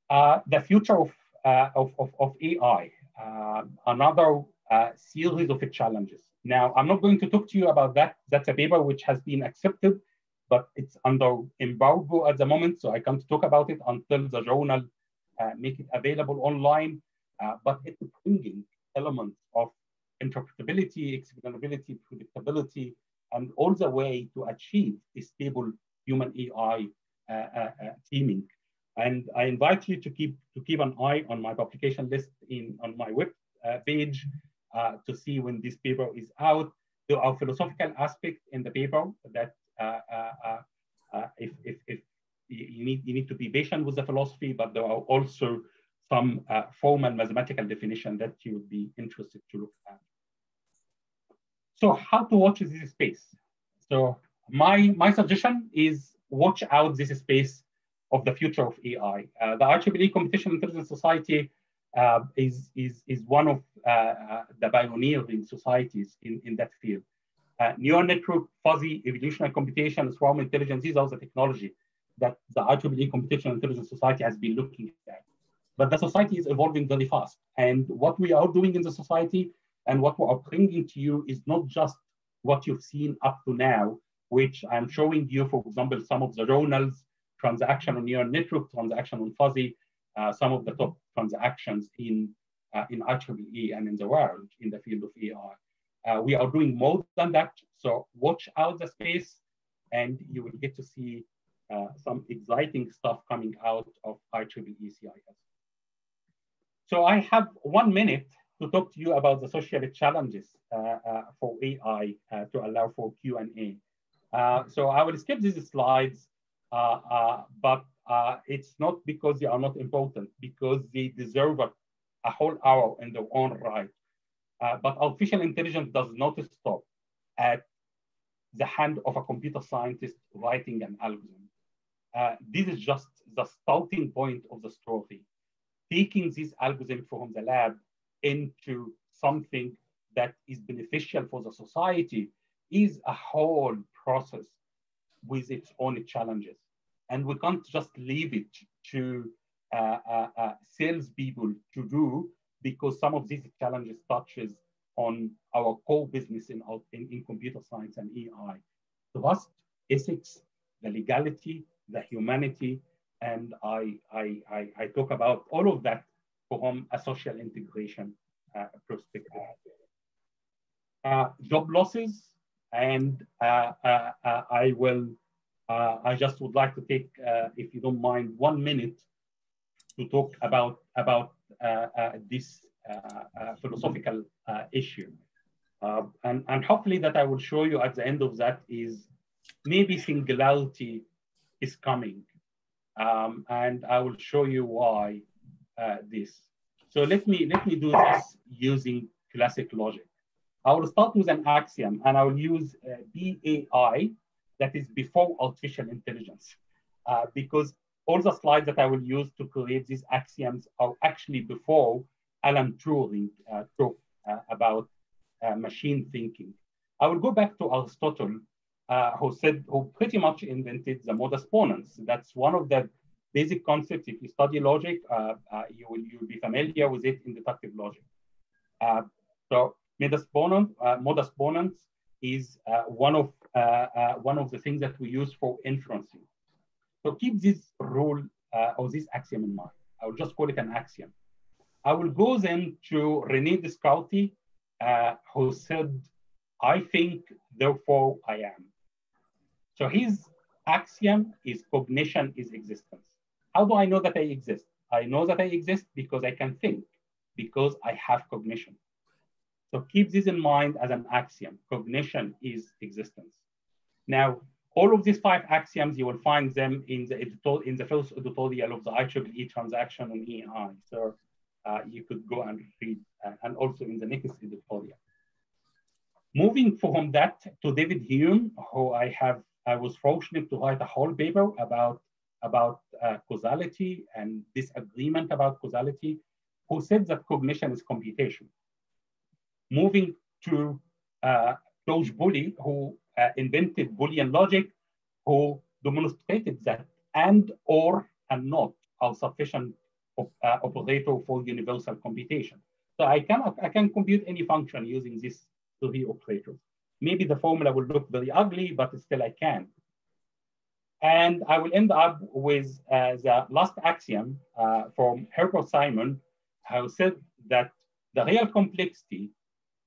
Uh, the future of, uh, of, of, of, AI, uh, another uh, series of challenges. Now, I'm not going to talk to you about that. That's a paper which has been accepted, but it's under embargo at the moment, so I can't talk about it until the journal uh, make it available online. but it's bringing elements of interpretability, explainability, predictability, and all the way to achieve a stable human AI teaming and I invite you to keep to keep an eye on my publication list in on my web uh, page uh, to see when this paper is out. There are philosophical aspects in the paper that uh, uh, uh, uh if, if, if you need you need to be patient with the philosophy, but there are also some formal mathematical definition that you would be interested to look at. So how to watch this space? So my my suggestion is watch out this space of the future of AI. Uh, the IEEE Computational Intelligence Society uh, is, is, is one of uh, uh the pioneering societies in, in that field. Uh, neural network, fuzzy, evolutionary computation, swarm intelligence, these are the technology that the IEEE Computational Intelligence Society has been looking at. But the society is evolving very fast. And what we are doing in the society and what we are bringing to you is not just what you've seen up to now, which I'm showing you, for example, some of the journals transaction on neural network, transaction on fuzzy, uh, some of the top transactions in, uh, in IEEE and in the world in the field of AI. Uh, we are doing more than that, so watch out the space and you will get to see uh, some exciting stuff coming out of IEEE CIS. So I have one minute to talk to you about the social challenges uh, uh, for AI to allow for Q&A. so I will skip these slides uh, uh, but uh, it's not because they are not important, because they deserve a, a whole hour in their own right. but artificial intelligence does not stop at the hand of a computer scientist writing an algorithm. Uh, this is just the starting point of the story. Taking this algorithm from the lab into something that is beneficial for the society is a whole process with its own challenges. And we can't just leave it to uh, uh, uh, salespeople to do because some of these challenges touches on our core business in, in, in computer science and AI. Trust, ethics, the legality, the humanity, and I, I, I, I talk about all of that from a social integration uh, perspective. Uh, job losses, and uh, uh, uh I will uh, I just would like to take, if you don't mind, one minute to talk about, about this philosophical issue. and, and hopefully that I will show you at the end of that is maybe singularity is coming. Um, and I will show you why uh, this. So let me, let me do this using classic logic. I will start with an axiom and I will use uh, BAI, that is before artificial intelligence, uh, because all the slides that I will use to create these axioms are actually before Alan Turing uh, talked uh, about uh, machine thinking. I will go back to Aristotle, uh, who said, who pretty much invented the modus ponens. That's one of the basic concepts. If you study logic, uh, uh, you will you will be familiar with it in deductive logic. so modus ponens, modus ponens is one of one of the things that we use for inferencing. So keep this rule or this axiom in mind. I will just call it an axiom. I will go then to René Descartes, uh, who said, I think, therefore I am. So his axiom is cognition is existence. How do I know that I exist? I know that I exist because I can think, because I have cognition. So keep this in mind as an axiom. Cognition is existence. Now, all of these five axioms, you will find them in the, in the first editorial of the IEEE transaction on AI. So uh, you could go and read, uh, and also in the next editorial. Moving from that to David Hume, who I have, I was fortunate to write a whole paper about, about uh, causality and disagreement about causality, who said that cognition is computation. Moving to uh, George Boole, who uh, invented Boolean logic, who demonstrated that and or and not are sufficient uh, operator for universal computation. So I can, I can compute any function using these three operators. Maybe the formula will look very ugly, but still I can. And I will end up with uh, the last axiom uh, from Herbert Simon, who said that the real complexity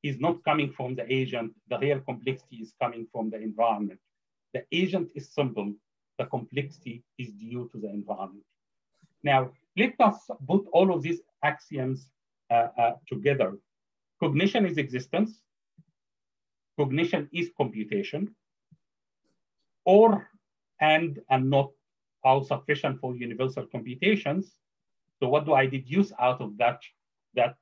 is not coming from the agent. The real complexity is coming from the environment. The agent is simple. The complexity is due to the environment. Now, let us put all of these axioms uh, uh, together. Cognition is existence. Cognition is computation. Or and and not are sufficient for universal computations. So what do I deduce out of that? That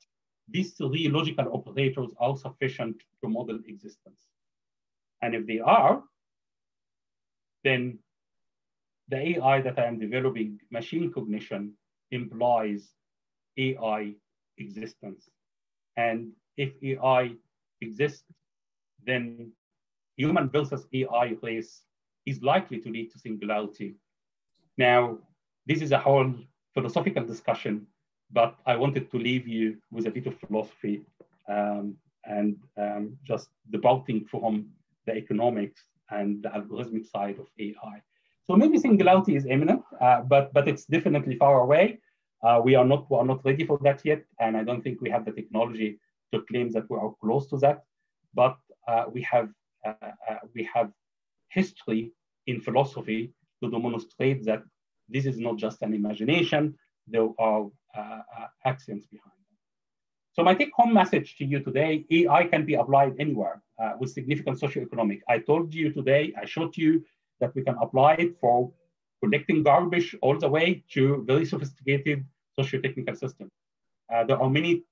these three logical operators are sufficient to model existence. And if they are, then the AI that I am developing, machine cognition, implies AI existence. And if AI exists, then human versus AI race is likely to lead to singularity. Now, this is a whole philosophical discussion, but I wanted to leave you with a bit of philosophy um, and um, just departing from the economics and the algorithmic side of AI. So maybe singularity is imminent, uh, but but it's definitely far away. Uh, we are not we are not ready for that yet, and I don't think we have the technology to claim that we are close to that. But we have uh, uh, we have history in philosophy to demonstrate that this is not just an imagination. There are uh, axioms behind it. So my take-home message to you today: AI can be applied anywhere with significant socioeconomic. I told you today. I showed you that we can apply it for collecting garbage all the way to very sophisticated socio-technical systems. Uh, there are many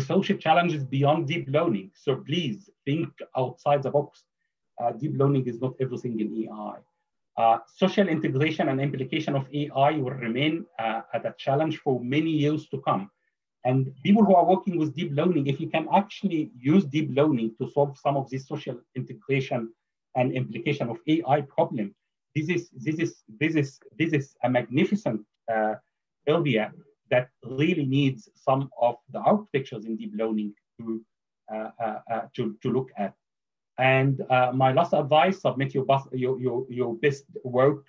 social challenges beyond deep learning. So please think outside the box. Uh, deep learning is not everything in AI. Uh, social integration and implication of AI will remain uh, at a challenge for many years to come. And people who are working with deep learning, if you can actually use deep learning to solve some of these social integration and implication of AI problem. This is this is this is this is a magnificent uh, area that really needs some of the architectures in deep learning to uh, uh, uh to, to look at. And uh, my last advice: submit your best your your, your best work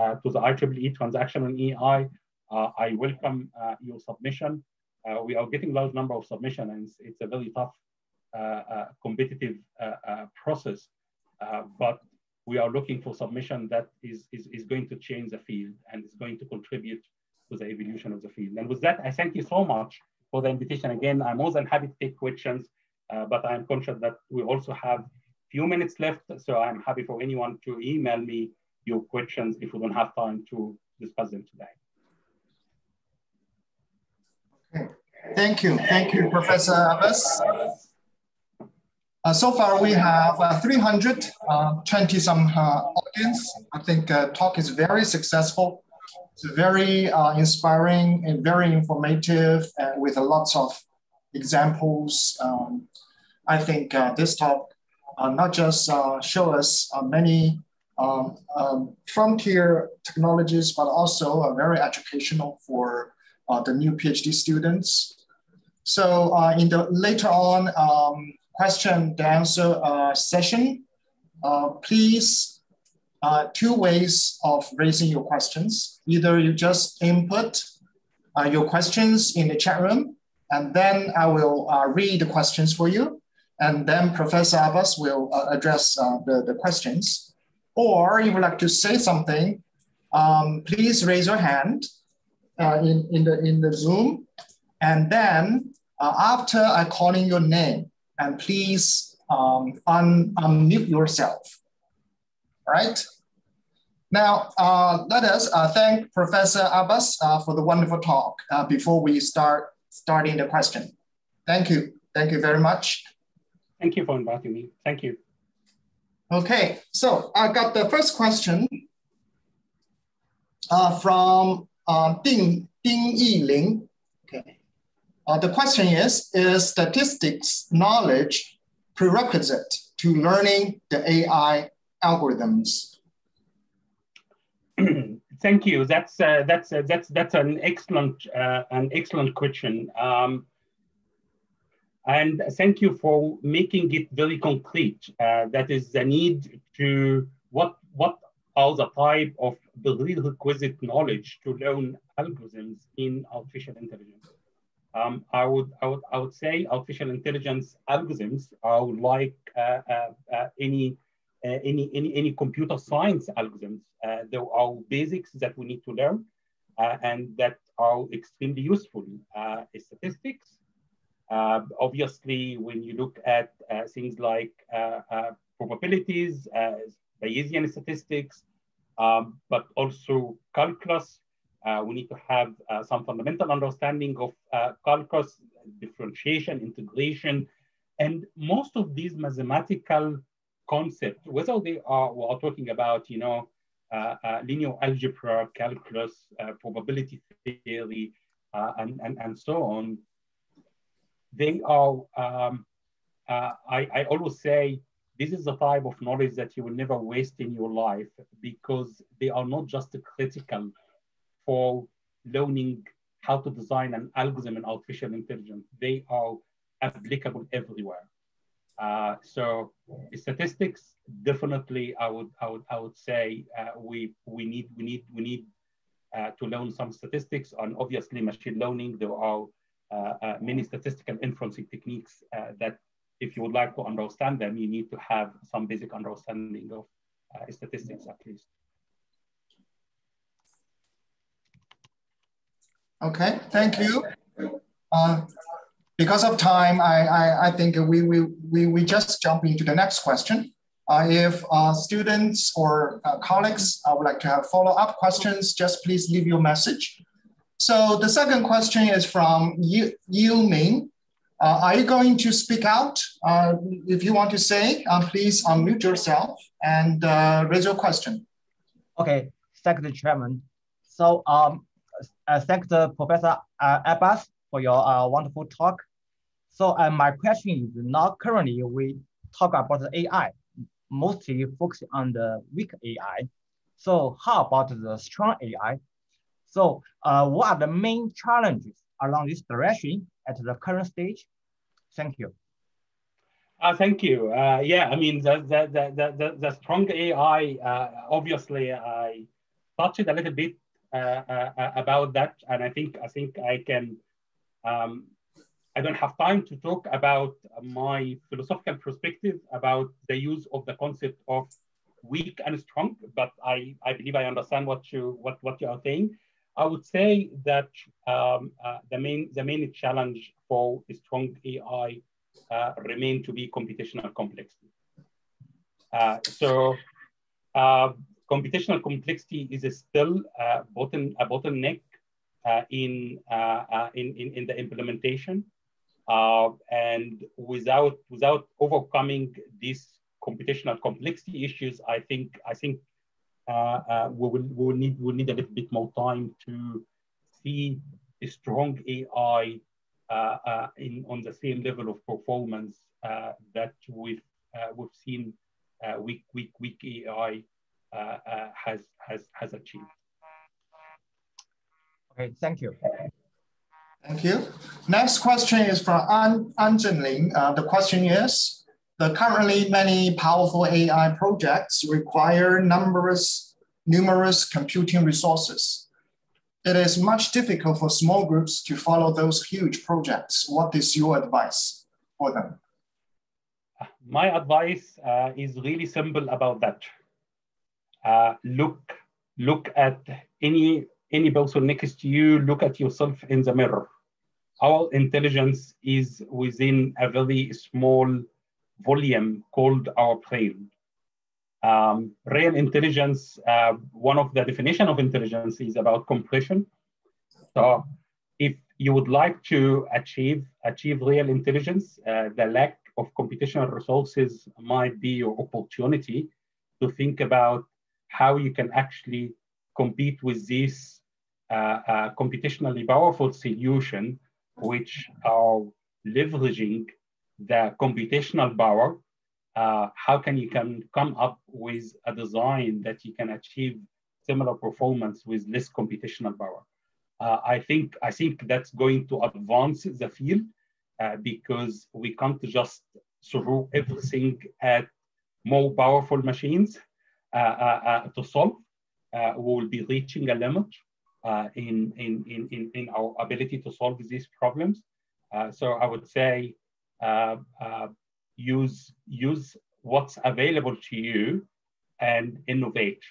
uh, to the IEEE transaction on AI. I welcome your submission. we are getting large number of submissions, and it's, it's a very tough competitive process. Uh, but we are looking for submission that is, is, is going to change the field and is going to contribute to the evolution of the field. And with that, I thank you so much for the invitation. Again, I'm more than happy to take questions, uh, but I'm conscious that we also have a few minutes left, so I'm happy for anyone to email me your questions if we don't have time to discuss them today. Okay. Thank you. Thank you, Professor Abbass. Uh, so far, we have uh, 320 uh, some uh, audience. I think uh, talk is very successful. It's very uh, inspiring and very informative and with lots of examples. Um, I think this talk not just show us many um, um, frontier technologies, but also very educational for the new PhD students. So in the later on, um, question and answer uh, session. Uh, please, uh, two ways of raising your questions. Either you just input uh, your questions in the chat room, and then I will uh, read the questions for you, and then Professor Abbass will uh, address the, the questions. Or you would like to say something, um, please raise your hand in, in, the, in the Zoom, and then after I calling your name, and please um, un unmute yourself. All right. Now, uh, let us uh, thank Professor Abbass uh, for the wonderful talk uh, before we start starting the question. Thank you. Thank you very much. Thank you for inviting me. Thank you. Okay, so I got the first question uh, from uh, Ding, Ding Yiling. Okay. Uh, the question is, is statistics knowledge prerequisite to learning the AI algorithms? Thank you. That's uh, that's uh, that's that's an excellent uh, an excellent question. Um, and thank you for making it very concrete. Uh, that is the need to what what are the type of the prerequisite knowledge to learn algorithms in artificial intelligence. Um, I would I would I would say artificial intelligence algorithms are like uh, uh, any any any any computer science algorithms. Uh, there are basics that we need to learn uh, and that are extremely useful. statistics. obviously, when you look at things like probabilities, Bayesian statistics, um, but also calculus, uh, we need to have uh, some fundamental understanding of uh, calculus, differentiation, integration, and most of these mathematical concepts, whether they are, we are talking about, you know, uh, uh, linear algebra, calculus, uh, probability theory, and, and, and so on, they are, um, I, I always say, this is the type of knowledge that you will never waste in your life because they are not just critical for learning how to design an algorithm in artificial intelligence. They are applicable everywhere. Uh, so statistics definitely, I would I would I would say uh, we we need we need we need uh, to learn some statistics. And obviously, machine learning there are uh, uh, many statistical inferencing techniques uh, that, if you would like to understand them, you need to have some basic understanding of statistics at least. Okay, thank you. Uh, because of time, I, I, I, think we, we, we, we just jump into the next question. Uh, if uh, students or uh, colleagues uh, would like to have follow-up questions, just please leave your message. So the second question is from Yu, Yu Ming. Uh, are you going to speak out? if you want to say, please unmute yourself and raise your question. Okay, thank you, Chairman. So um, uh, thank the Professor uh, Abbass for your uh, wonderful talk. So uh, my question is now currently we talk about the AI, mostly focusing on the weak AI. So how about the strong AI? So uh, what are the main challenges along this direction at the current stage? Thank you. Uh, thank you. Uh, yeah, I mean, the, the, the, the, the strong AI, uh, obviously, I touched a little bit uh, uh, uh, about that, and I think I think I can. Um, I don't have time to talk about my philosophical perspective about the use of the concept of weak and strong, but I, I believe I understand what you what, what you are saying. I would say that um, uh, the main the main challenge for strong AI uh, remain to be computational complexity. Uh, so uh, computational complexity is still a, a bottleneck Uh, in, uh, uh, in, in, in, the implementation. Uh, and without, without overcoming these computational complexity issues, I think, I think we, will, we, will need, we will need a little bit more time to see a strong AI uh, uh, in, on the same level of performance uh, that we've, we've seen weak, weak, weak AI has, has, has achieved. Okay, thank you. Thank you. Next question is from An Anjin Uh, the question is, the currently many powerful AI projects require numerous, numerous computing resources. It is much difficult for small groups to follow those huge projects. What is your advice for them? My advice uh, is really simple about that. Uh, look, look at any any person next to you. Look at yourself in the mirror. Our intelligence is within a very small volume called our brain. Um, real intelligence, uh, one of the definition of intelligence is about compression. So if you would like to achieve, achieve real intelligence, uh, the lack of computational resources might be your opportunity to think about how you can actually compete with this uh, uh, computationally powerful solution, which are leveraging the computational power uh, how can you can come up with a design that you can achieve similar performance with less computational power. Uh, I think I think that's going to advance the field uh, because we can't just throw everything at more powerful machines uh, to solve. We will be reaching a limit uh, in, in, in, in our ability to solve these problems. Uh, so I would say use use what's available to you and innovate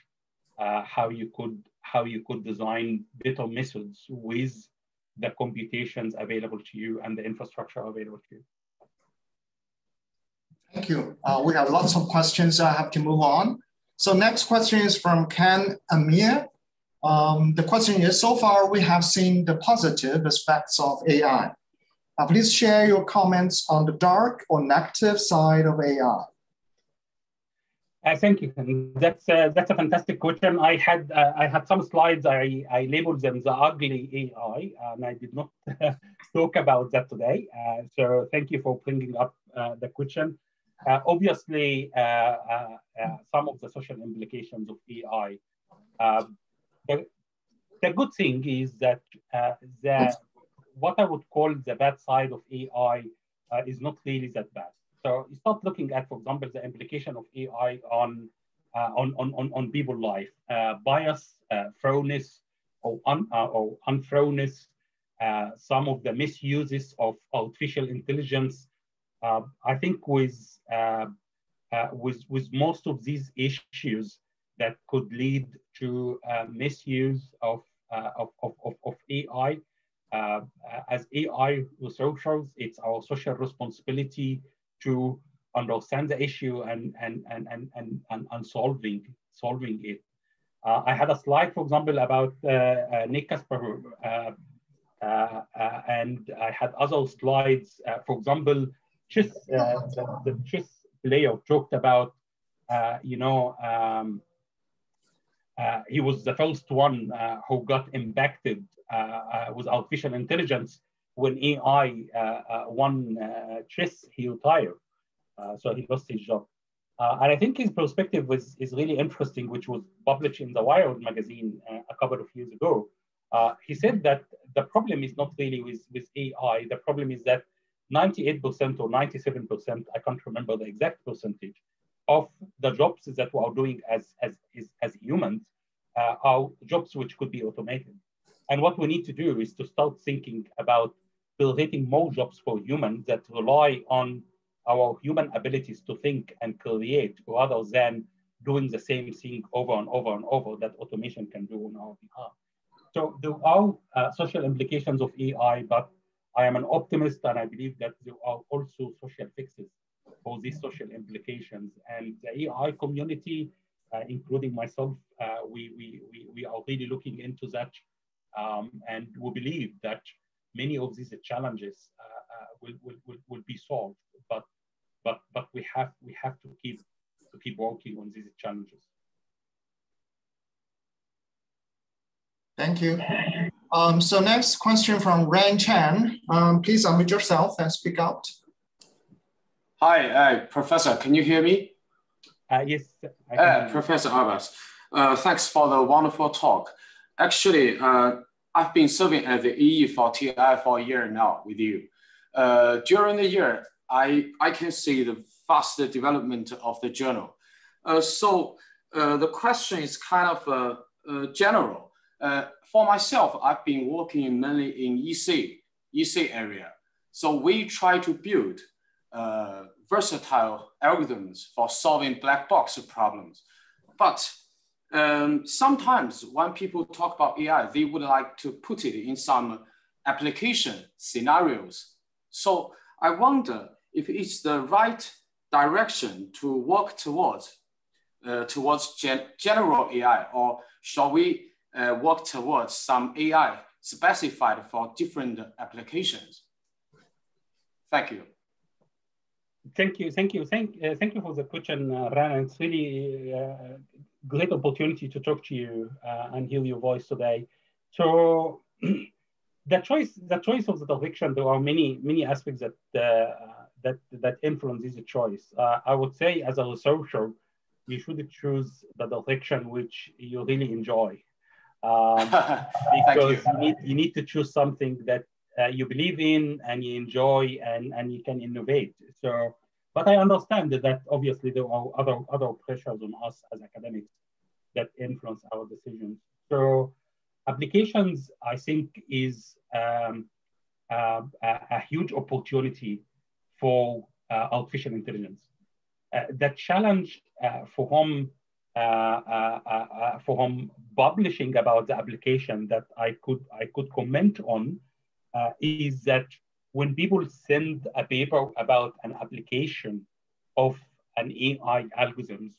uh, how you could how you could design better methods with the computations available to you and the infrastructure available to you. Thank you. Uh, we have lots of questions. I have to move on. So next question is from Ken Amir. Um, the question is, so far we have seen the positive aspects of AI. Uh, please share your comments on the dark or negative side of AI. Uh, thank you. That's uh, that's a fantastic question. I had uh, I had some slides. I, I labeled them the ugly AI, and I did not talk about that today. Uh, so thank you for bringing up uh, the question. Uh, obviously, some of the social implications of AI. the, the good thing is that the what I would call the bad side of AI uh, is not really that bad. So you start looking at, for example, the implication of AI on uh, on, on, on, people life, uh, bias, uh, or, un, uh, or uh, some of the misuses of artificial intelligence. I think with, with, with most of these issues that could lead to misuse of, of, of, of AI, uh, as AI researchers, it's our social responsibility to understand the issue and and and and and, and, and solving solving it. Uh, I had a slide, for example, about uh, uh Nick uh, uh, and I had other slides. for example, chess, the, the, chess player talked about, uh, you know, um, uh, he was the first one uh, who got impacted uh, uh, with artificial intelligence, when AI uh, won chess, he retired. so he lost his job. and I think his perspective was, is really interesting, which was published in the Wired magazine a couple of years ago. he said that the problem is not really with, with AI. The problem is that 98% or 97%, I can't remember the exact percentage, of the jobs that we are doing as, as, as, humans uh, are jobs which could be automated. And what we need to do is to start thinking about creating more jobs for humans that rely on our human abilities to think and create rather than doing the same thing over and over and over that automation can do on our behalf. So there are uh, social implications of AI, but I am an optimist and I believe that there are also social fixes for these social implications. And the AI community, uh, including myself, uh, we, we, we, we are really looking into that. Um, and we believe that many of these challenges uh, uh, will, will, will, will be solved. But, but, but we, have, we have to keep, to keep working on these challenges. Thank you. Um, so next question from Ran Chan. Um, please unmute yourself and speak out. Hi, uh, Professor, can you hear me? Uh, yes. Uh, Professor Abbass, uh, thanks for the wonderful talk. Actually, uh, I've been serving at the EE for TI for a year now with you. Uh, during the year, I, I can see the faster development of the journal. so the question is kind of general. Uh, for myself, I've been working mainly in EC, EC area. So we try to build uh, versatile algorithms for solving black box problems. But um, sometimes when people talk about AI, they would like to put it in some application scenarios. So I wonder if it's the right direction to work towards, uh, towards gen general AI, or shall we uh, work towards some AI specified for different applications? Thank you. Thank you, thank you, thank, uh, thank you for the question, uh. It's really a uh, great opportunity to talk to you uh, and hear your voice today. So, the choice, the choice of the direction, there are many, many aspects that uh, that that influence this choice. I would say, as a researcher, you should choose the direction which you really enjoy um, because you. you. need you need to choose something that uh, you believe in and you enjoy and and you can innovate. So, but I understand that, that obviously there are other other pressures on us as academics that influence our decisions. So, applications I think is um, uh, a, a, huge opportunity for uh, artificial intelligence. Uh, the challenge uh, for whom for him publishing about the application that I could I could comment on is that when people send a paper about an application of an AI algorithms,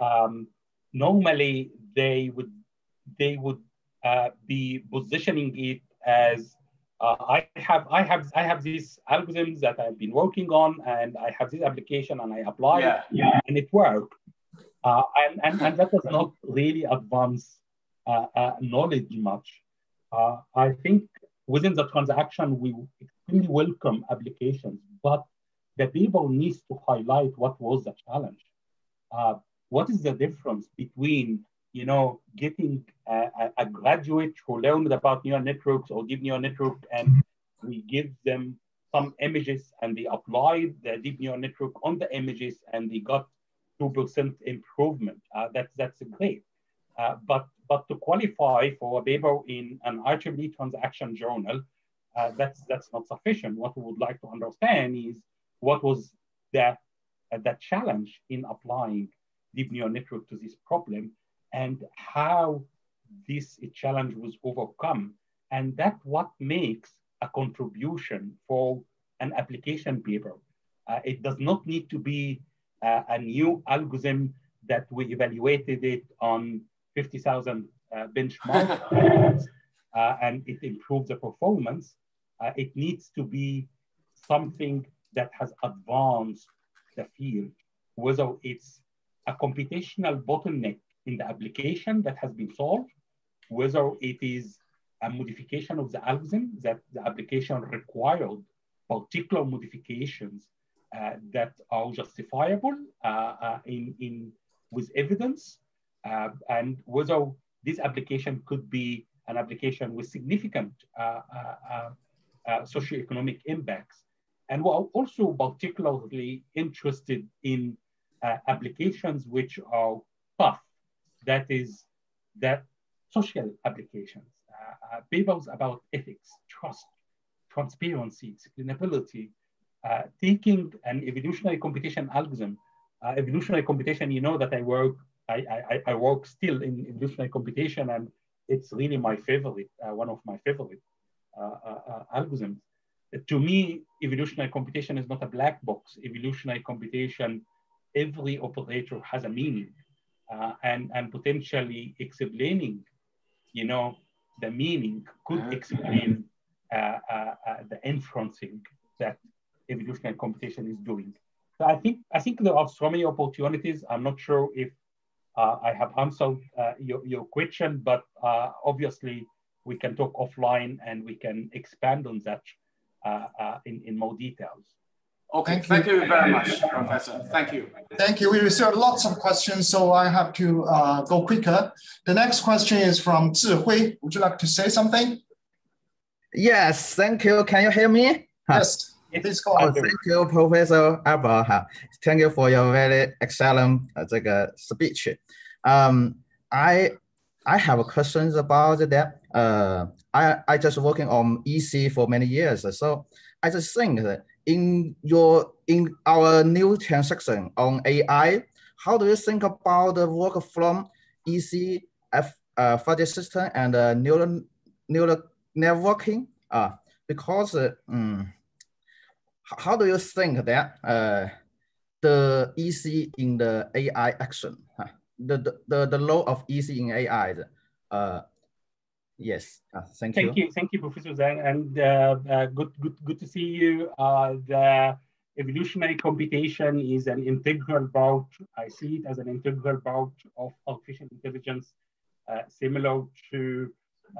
um, normally they would they would uh, be positioning it as uh, I have I have I have these algorithms that I've been working on and I have this application and I apply yeah, yeah. and it worked. Uh, and, and, and that does not really advance uh, uh, knowledge much. Uh, I think within the transaction, we extremely welcome applications, but the people needs to highlight what was the challenge. Uh, what is the difference between you know, getting a, a, graduate who learned about neural networks or deep neural network and we give them some images and they applied the deep neural network on the images and they got 2% improvement. Uh, that's, that's great. Uh, but, but to qualify for a paper in an IEEE transaction journal, uh, that's, that's not sufficient. What we would like to understand is what was the, uh, the challenge in applying deep neural network to this problem and how this challenge was overcome. And that what makes a contribution for an application paper. Uh, it does not need to be uh, a new algorithm that we evaluated it on 50,000 uh, benchmarks uh, and it improved the performance. Uh, it needs to be something that has advanced the field, whether it's a computational bottleneck in the application that has been solved, whether it is a modification of the algorithm that the application required particular modifications that are justifiable uh, uh, in, in, with evidence, and whether this application could be an application with significant socioeconomic impacts. And we're also particularly interested in applications which are tough, that is, that social applications, uh, uh, papers about ethics, trust, transparency, explainability, uh, taking an evolutionary computation algorithm, uh, evolutionary computation, you know that I work, I, I, I, work still in evolutionary computation and it's really my favorite, uh, one of my favorite uh, algorithms. to me, evolutionary computation is not a black box. Evolutionary computation, every operator has a meaning, uh, and and potentially explaining, you know, the meaning could explain uh, uh, uh, the inferencing that evolutionary computation is doing. So I think I think there are so many opportunities. I'm not sure if uh, I have answered uh, your, your question, but uh, obviously we can talk offline and we can expand on that in, in more details. Okay, thank, thank you. you. very much, Professor. Thank you. Thank you. We received lots of questions, so I have to uh, go quicker. The next question is from Hui. Would you like to say something? Yes, thank you. Can you hear me? Yes. Oh, thank you, Professor Albert. Thank you for your very excellent uh, speech. Um, I I have questions about that. Uh, I I just working on EC for many years, so I just think that in your in our new transaction on AI, how do you think about the work from EC F uh, fuzzy system and uh, neural neural networking? Uh, because uh, um, how do you think that uh, the EC in the AI action, huh? the, the, the, the role of EC in AI? Uh, yes, uh, thank, thank you. you. Thank you, Professor Zhang, and uh, uh, good, good, good to see you. Uh, the evolutionary computation is an integral part. I see it as an integral part of artificial intelligence, uh, similar to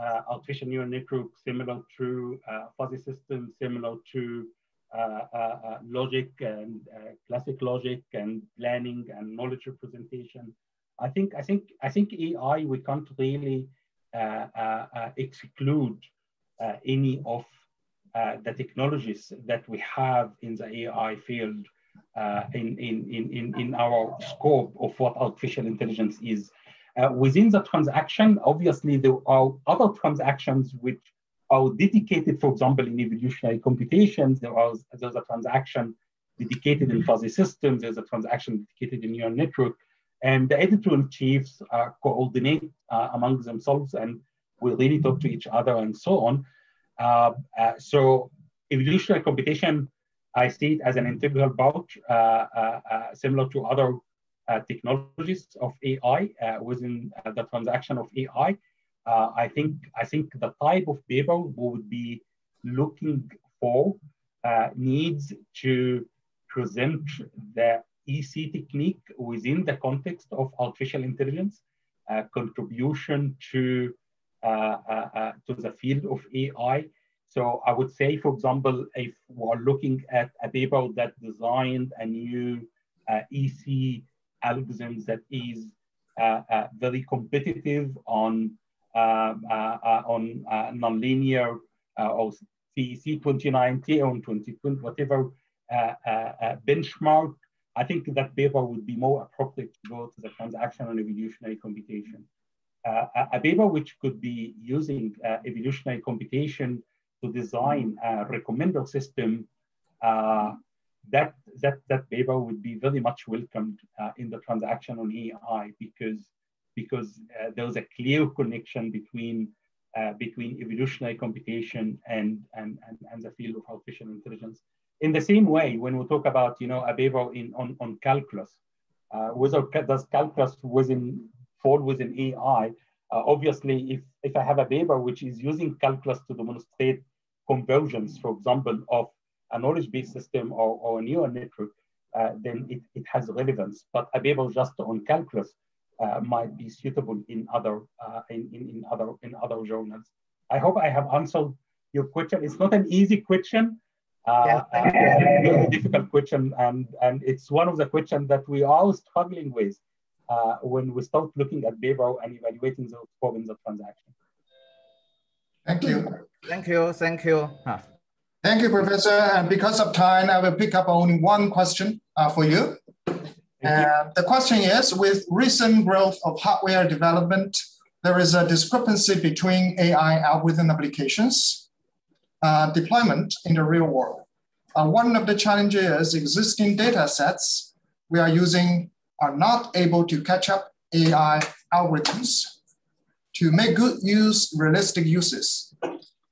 uh, artificial neural network, similar to uh, fuzzy systems, similar to Uh, uh, uh, logic and classic logic and planning and knowledge representation. I think I think I think AI we can't really exclude any of the technologies that we have in the AI field uh, in, in, in, in our scope of what artificial intelligence is. Uh, within the transaction, obviously, there are other transactions which are dedicated, for example, in evolutionary computations, there was there's a transaction dedicated in fuzzy systems, there's a transaction dedicated in neural network, and the editor-in-chiefs uh, coordinate uh, among themselves and will really talk to each other and so on. Uh, uh so evolutionary computation, I see it as an integral part, uh, uh, similar to other technologies of AI within the transaction of AI uh, I think I think the type of people we would be looking for uh, needs to present the EC technique within the context of artificial intelligence, uh, contribution to uh, uh, uh, to the field of AI. So I would say, for example, if we're looking at a paper that designed a new EC algorithm that is very competitive on on uh, nonlinear or CEC 2019 or 2020, whatever benchmark, I think that paper would be more appropriate to go to the transaction on evolutionary computation. Uh, a paper which could be using uh, evolutionary computation to design a recommender system, uh, that, that, that paper would be very much welcomed in the transaction on AI because because uh, there was a clear connection between uh, between evolutionary computation and, and, and, and the field of artificial intelligence. In the same way, when we talk about you know a paper in on, on calculus, uh, whether does calculus within fall within AI? Uh, obviously, if if I have a paper which is using calculus to demonstrate conversions, for example, of a knowledge-based system or, or a neural network, uh, then it, it has relevance. But a paper just on calculus uh, might be suitable in other uh, in, in, in, other in other journals. I hope I have answered your question. It's not an easy question. Uh, yeah, uh, very difficult question, and and it's one of the questions that we are struggling with uh, when we start looking at paper and evaluating the problems of transaction. Thank you. Thank you. Thank you. Huh. Thank you, Professor. And because of time, I will pick up only one question uh, for you. And the question is, with recent growth of hardware development, there is a discrepancy between AI algorithm applications uh, deployment in the real world. Uh, one of the challenges is existing data sets we are using are not able to catch up AI algorithms to make good use realistic uses.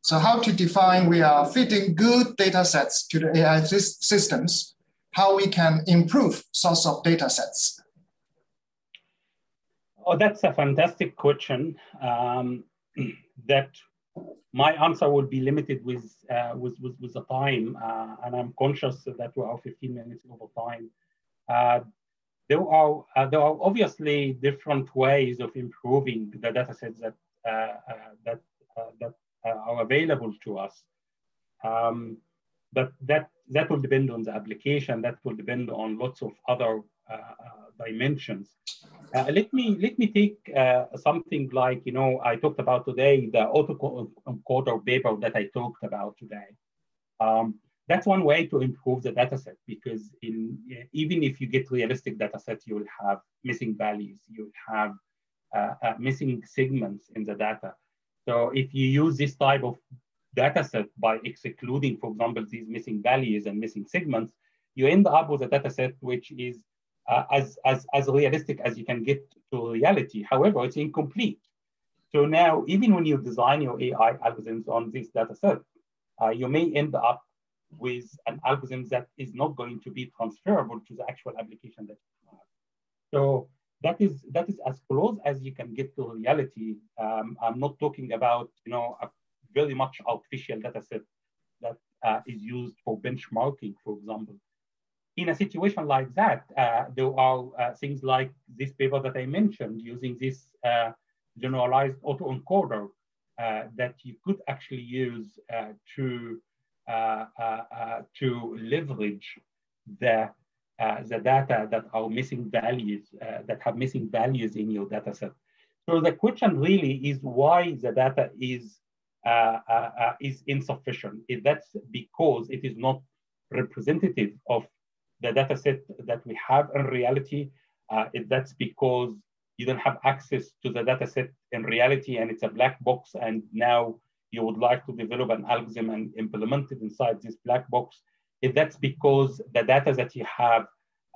So how to define we are fitting good data sets to the AI systems, how we can improve source of data sets. Oh, that's a fantastic question. Um, that my answer will be limited with uh, with, with, with the time, uh, and I'm conscious that we are 15 minutes over time. Uh, there are uh, there are obviously different ways of improving the data sets that uh, uh, that that are available to us. Um, but that that will depend on the application. That will depend on lots of other dimensions. Uh, let me let me take uh, something like you know I talked about today the autoencoder paper that I talked about today. Um, that's one way to improve the data set because in even if you get realistic data sets, you will have missing values, you'll have uh, uh, missing segments in the data. So if you use this type of data set by excluding, for example, these missing values and missing segments, you end up with a data set which is uh, as, as, as realistic as you can get to reality. However, it's incomplete. So now, even when you design your AI algorithms on this data set, uh, you may end up with an algorithm that is not going to be transferable to the actual application that you have. So that is that is as close as you can get to reality. Um, I'm not talking about you know a very much artificial data set that uh, is used for benchmarking, for example in a situation like that, uh, there are uh, things like this paper that I mentioned using this uh, generalized autoencoder uh, that you could actually use uh, to to leverage the the data that are missing values that have missing values in your data set. So the question really is why the data is is insufficient. If that's because it is not representative of the data set that we have in reality. Uh, that's because you don't have access to the data set in reality and it's a black box and now you would like to develop an algorithm and implement it inside this black box. If that's because the data that you have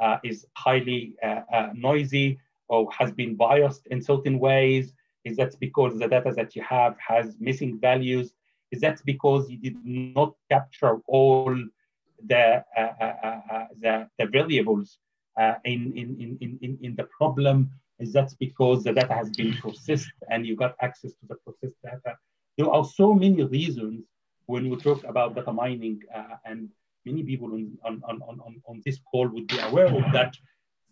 uh, is highly uh, uh, noisy or has been biased in certain ways, is that because the data that you have has missing values? Is that because you did not capture all the, uh, uh, uh, the, the, variables in, in, in, in, in the problem is that's because the data has been processed and you got access to the processed data. There are so many reasons when we talk about data mining uh, and many people on, on, on, on, on this call would be aware of that,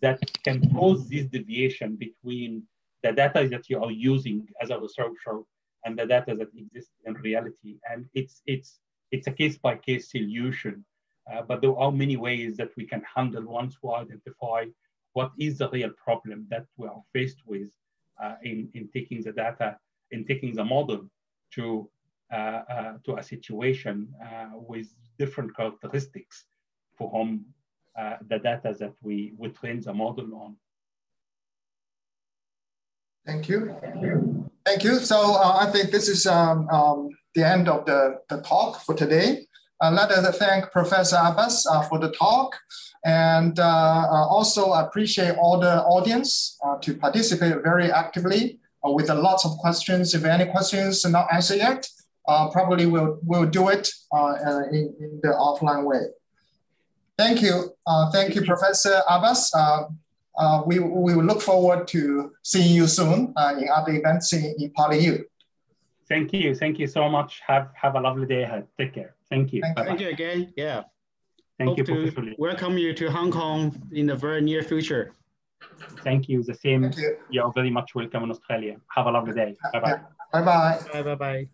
that can cause this deviation between the data that you are using as a researcher and the data that exists in reality. And it's, it's, it's a case by case solution uh, but there are many ways that we can handle once we identify what is the real problem that we are faced with uh, in, in taking the data, in taking the model to, uh, uh to a situation uh, with different characteristics for whom the data that we, we train the model on. Thank you. Thank you. So I think this is um, um, the end of the, the talk for today. Uh, let us thank Professor Abbass uh, for the talk and uh, also appreciate all the audience to participate very actively with a lots of questions. If any questions are not answered yet, probably we'll, we'll do it in, in the offline way. Thank you. Uh, thank you, Professor Abbass. Uh, uh, we, we will look forward to seeing you soon in other events in, in PolyU. Thank you. Thank you so much. Have, have a lovely day ahead. Take care. Thank you. Thank, Thank you again. Yeah. Thank Hope you, to Professor welcome you to Hong Kong in the very near future. Thank you. The same. Thank you. You're very much welcome in Australia. Have a lovely day. Bye Bye-bye. Bye-bye. Bye-bye.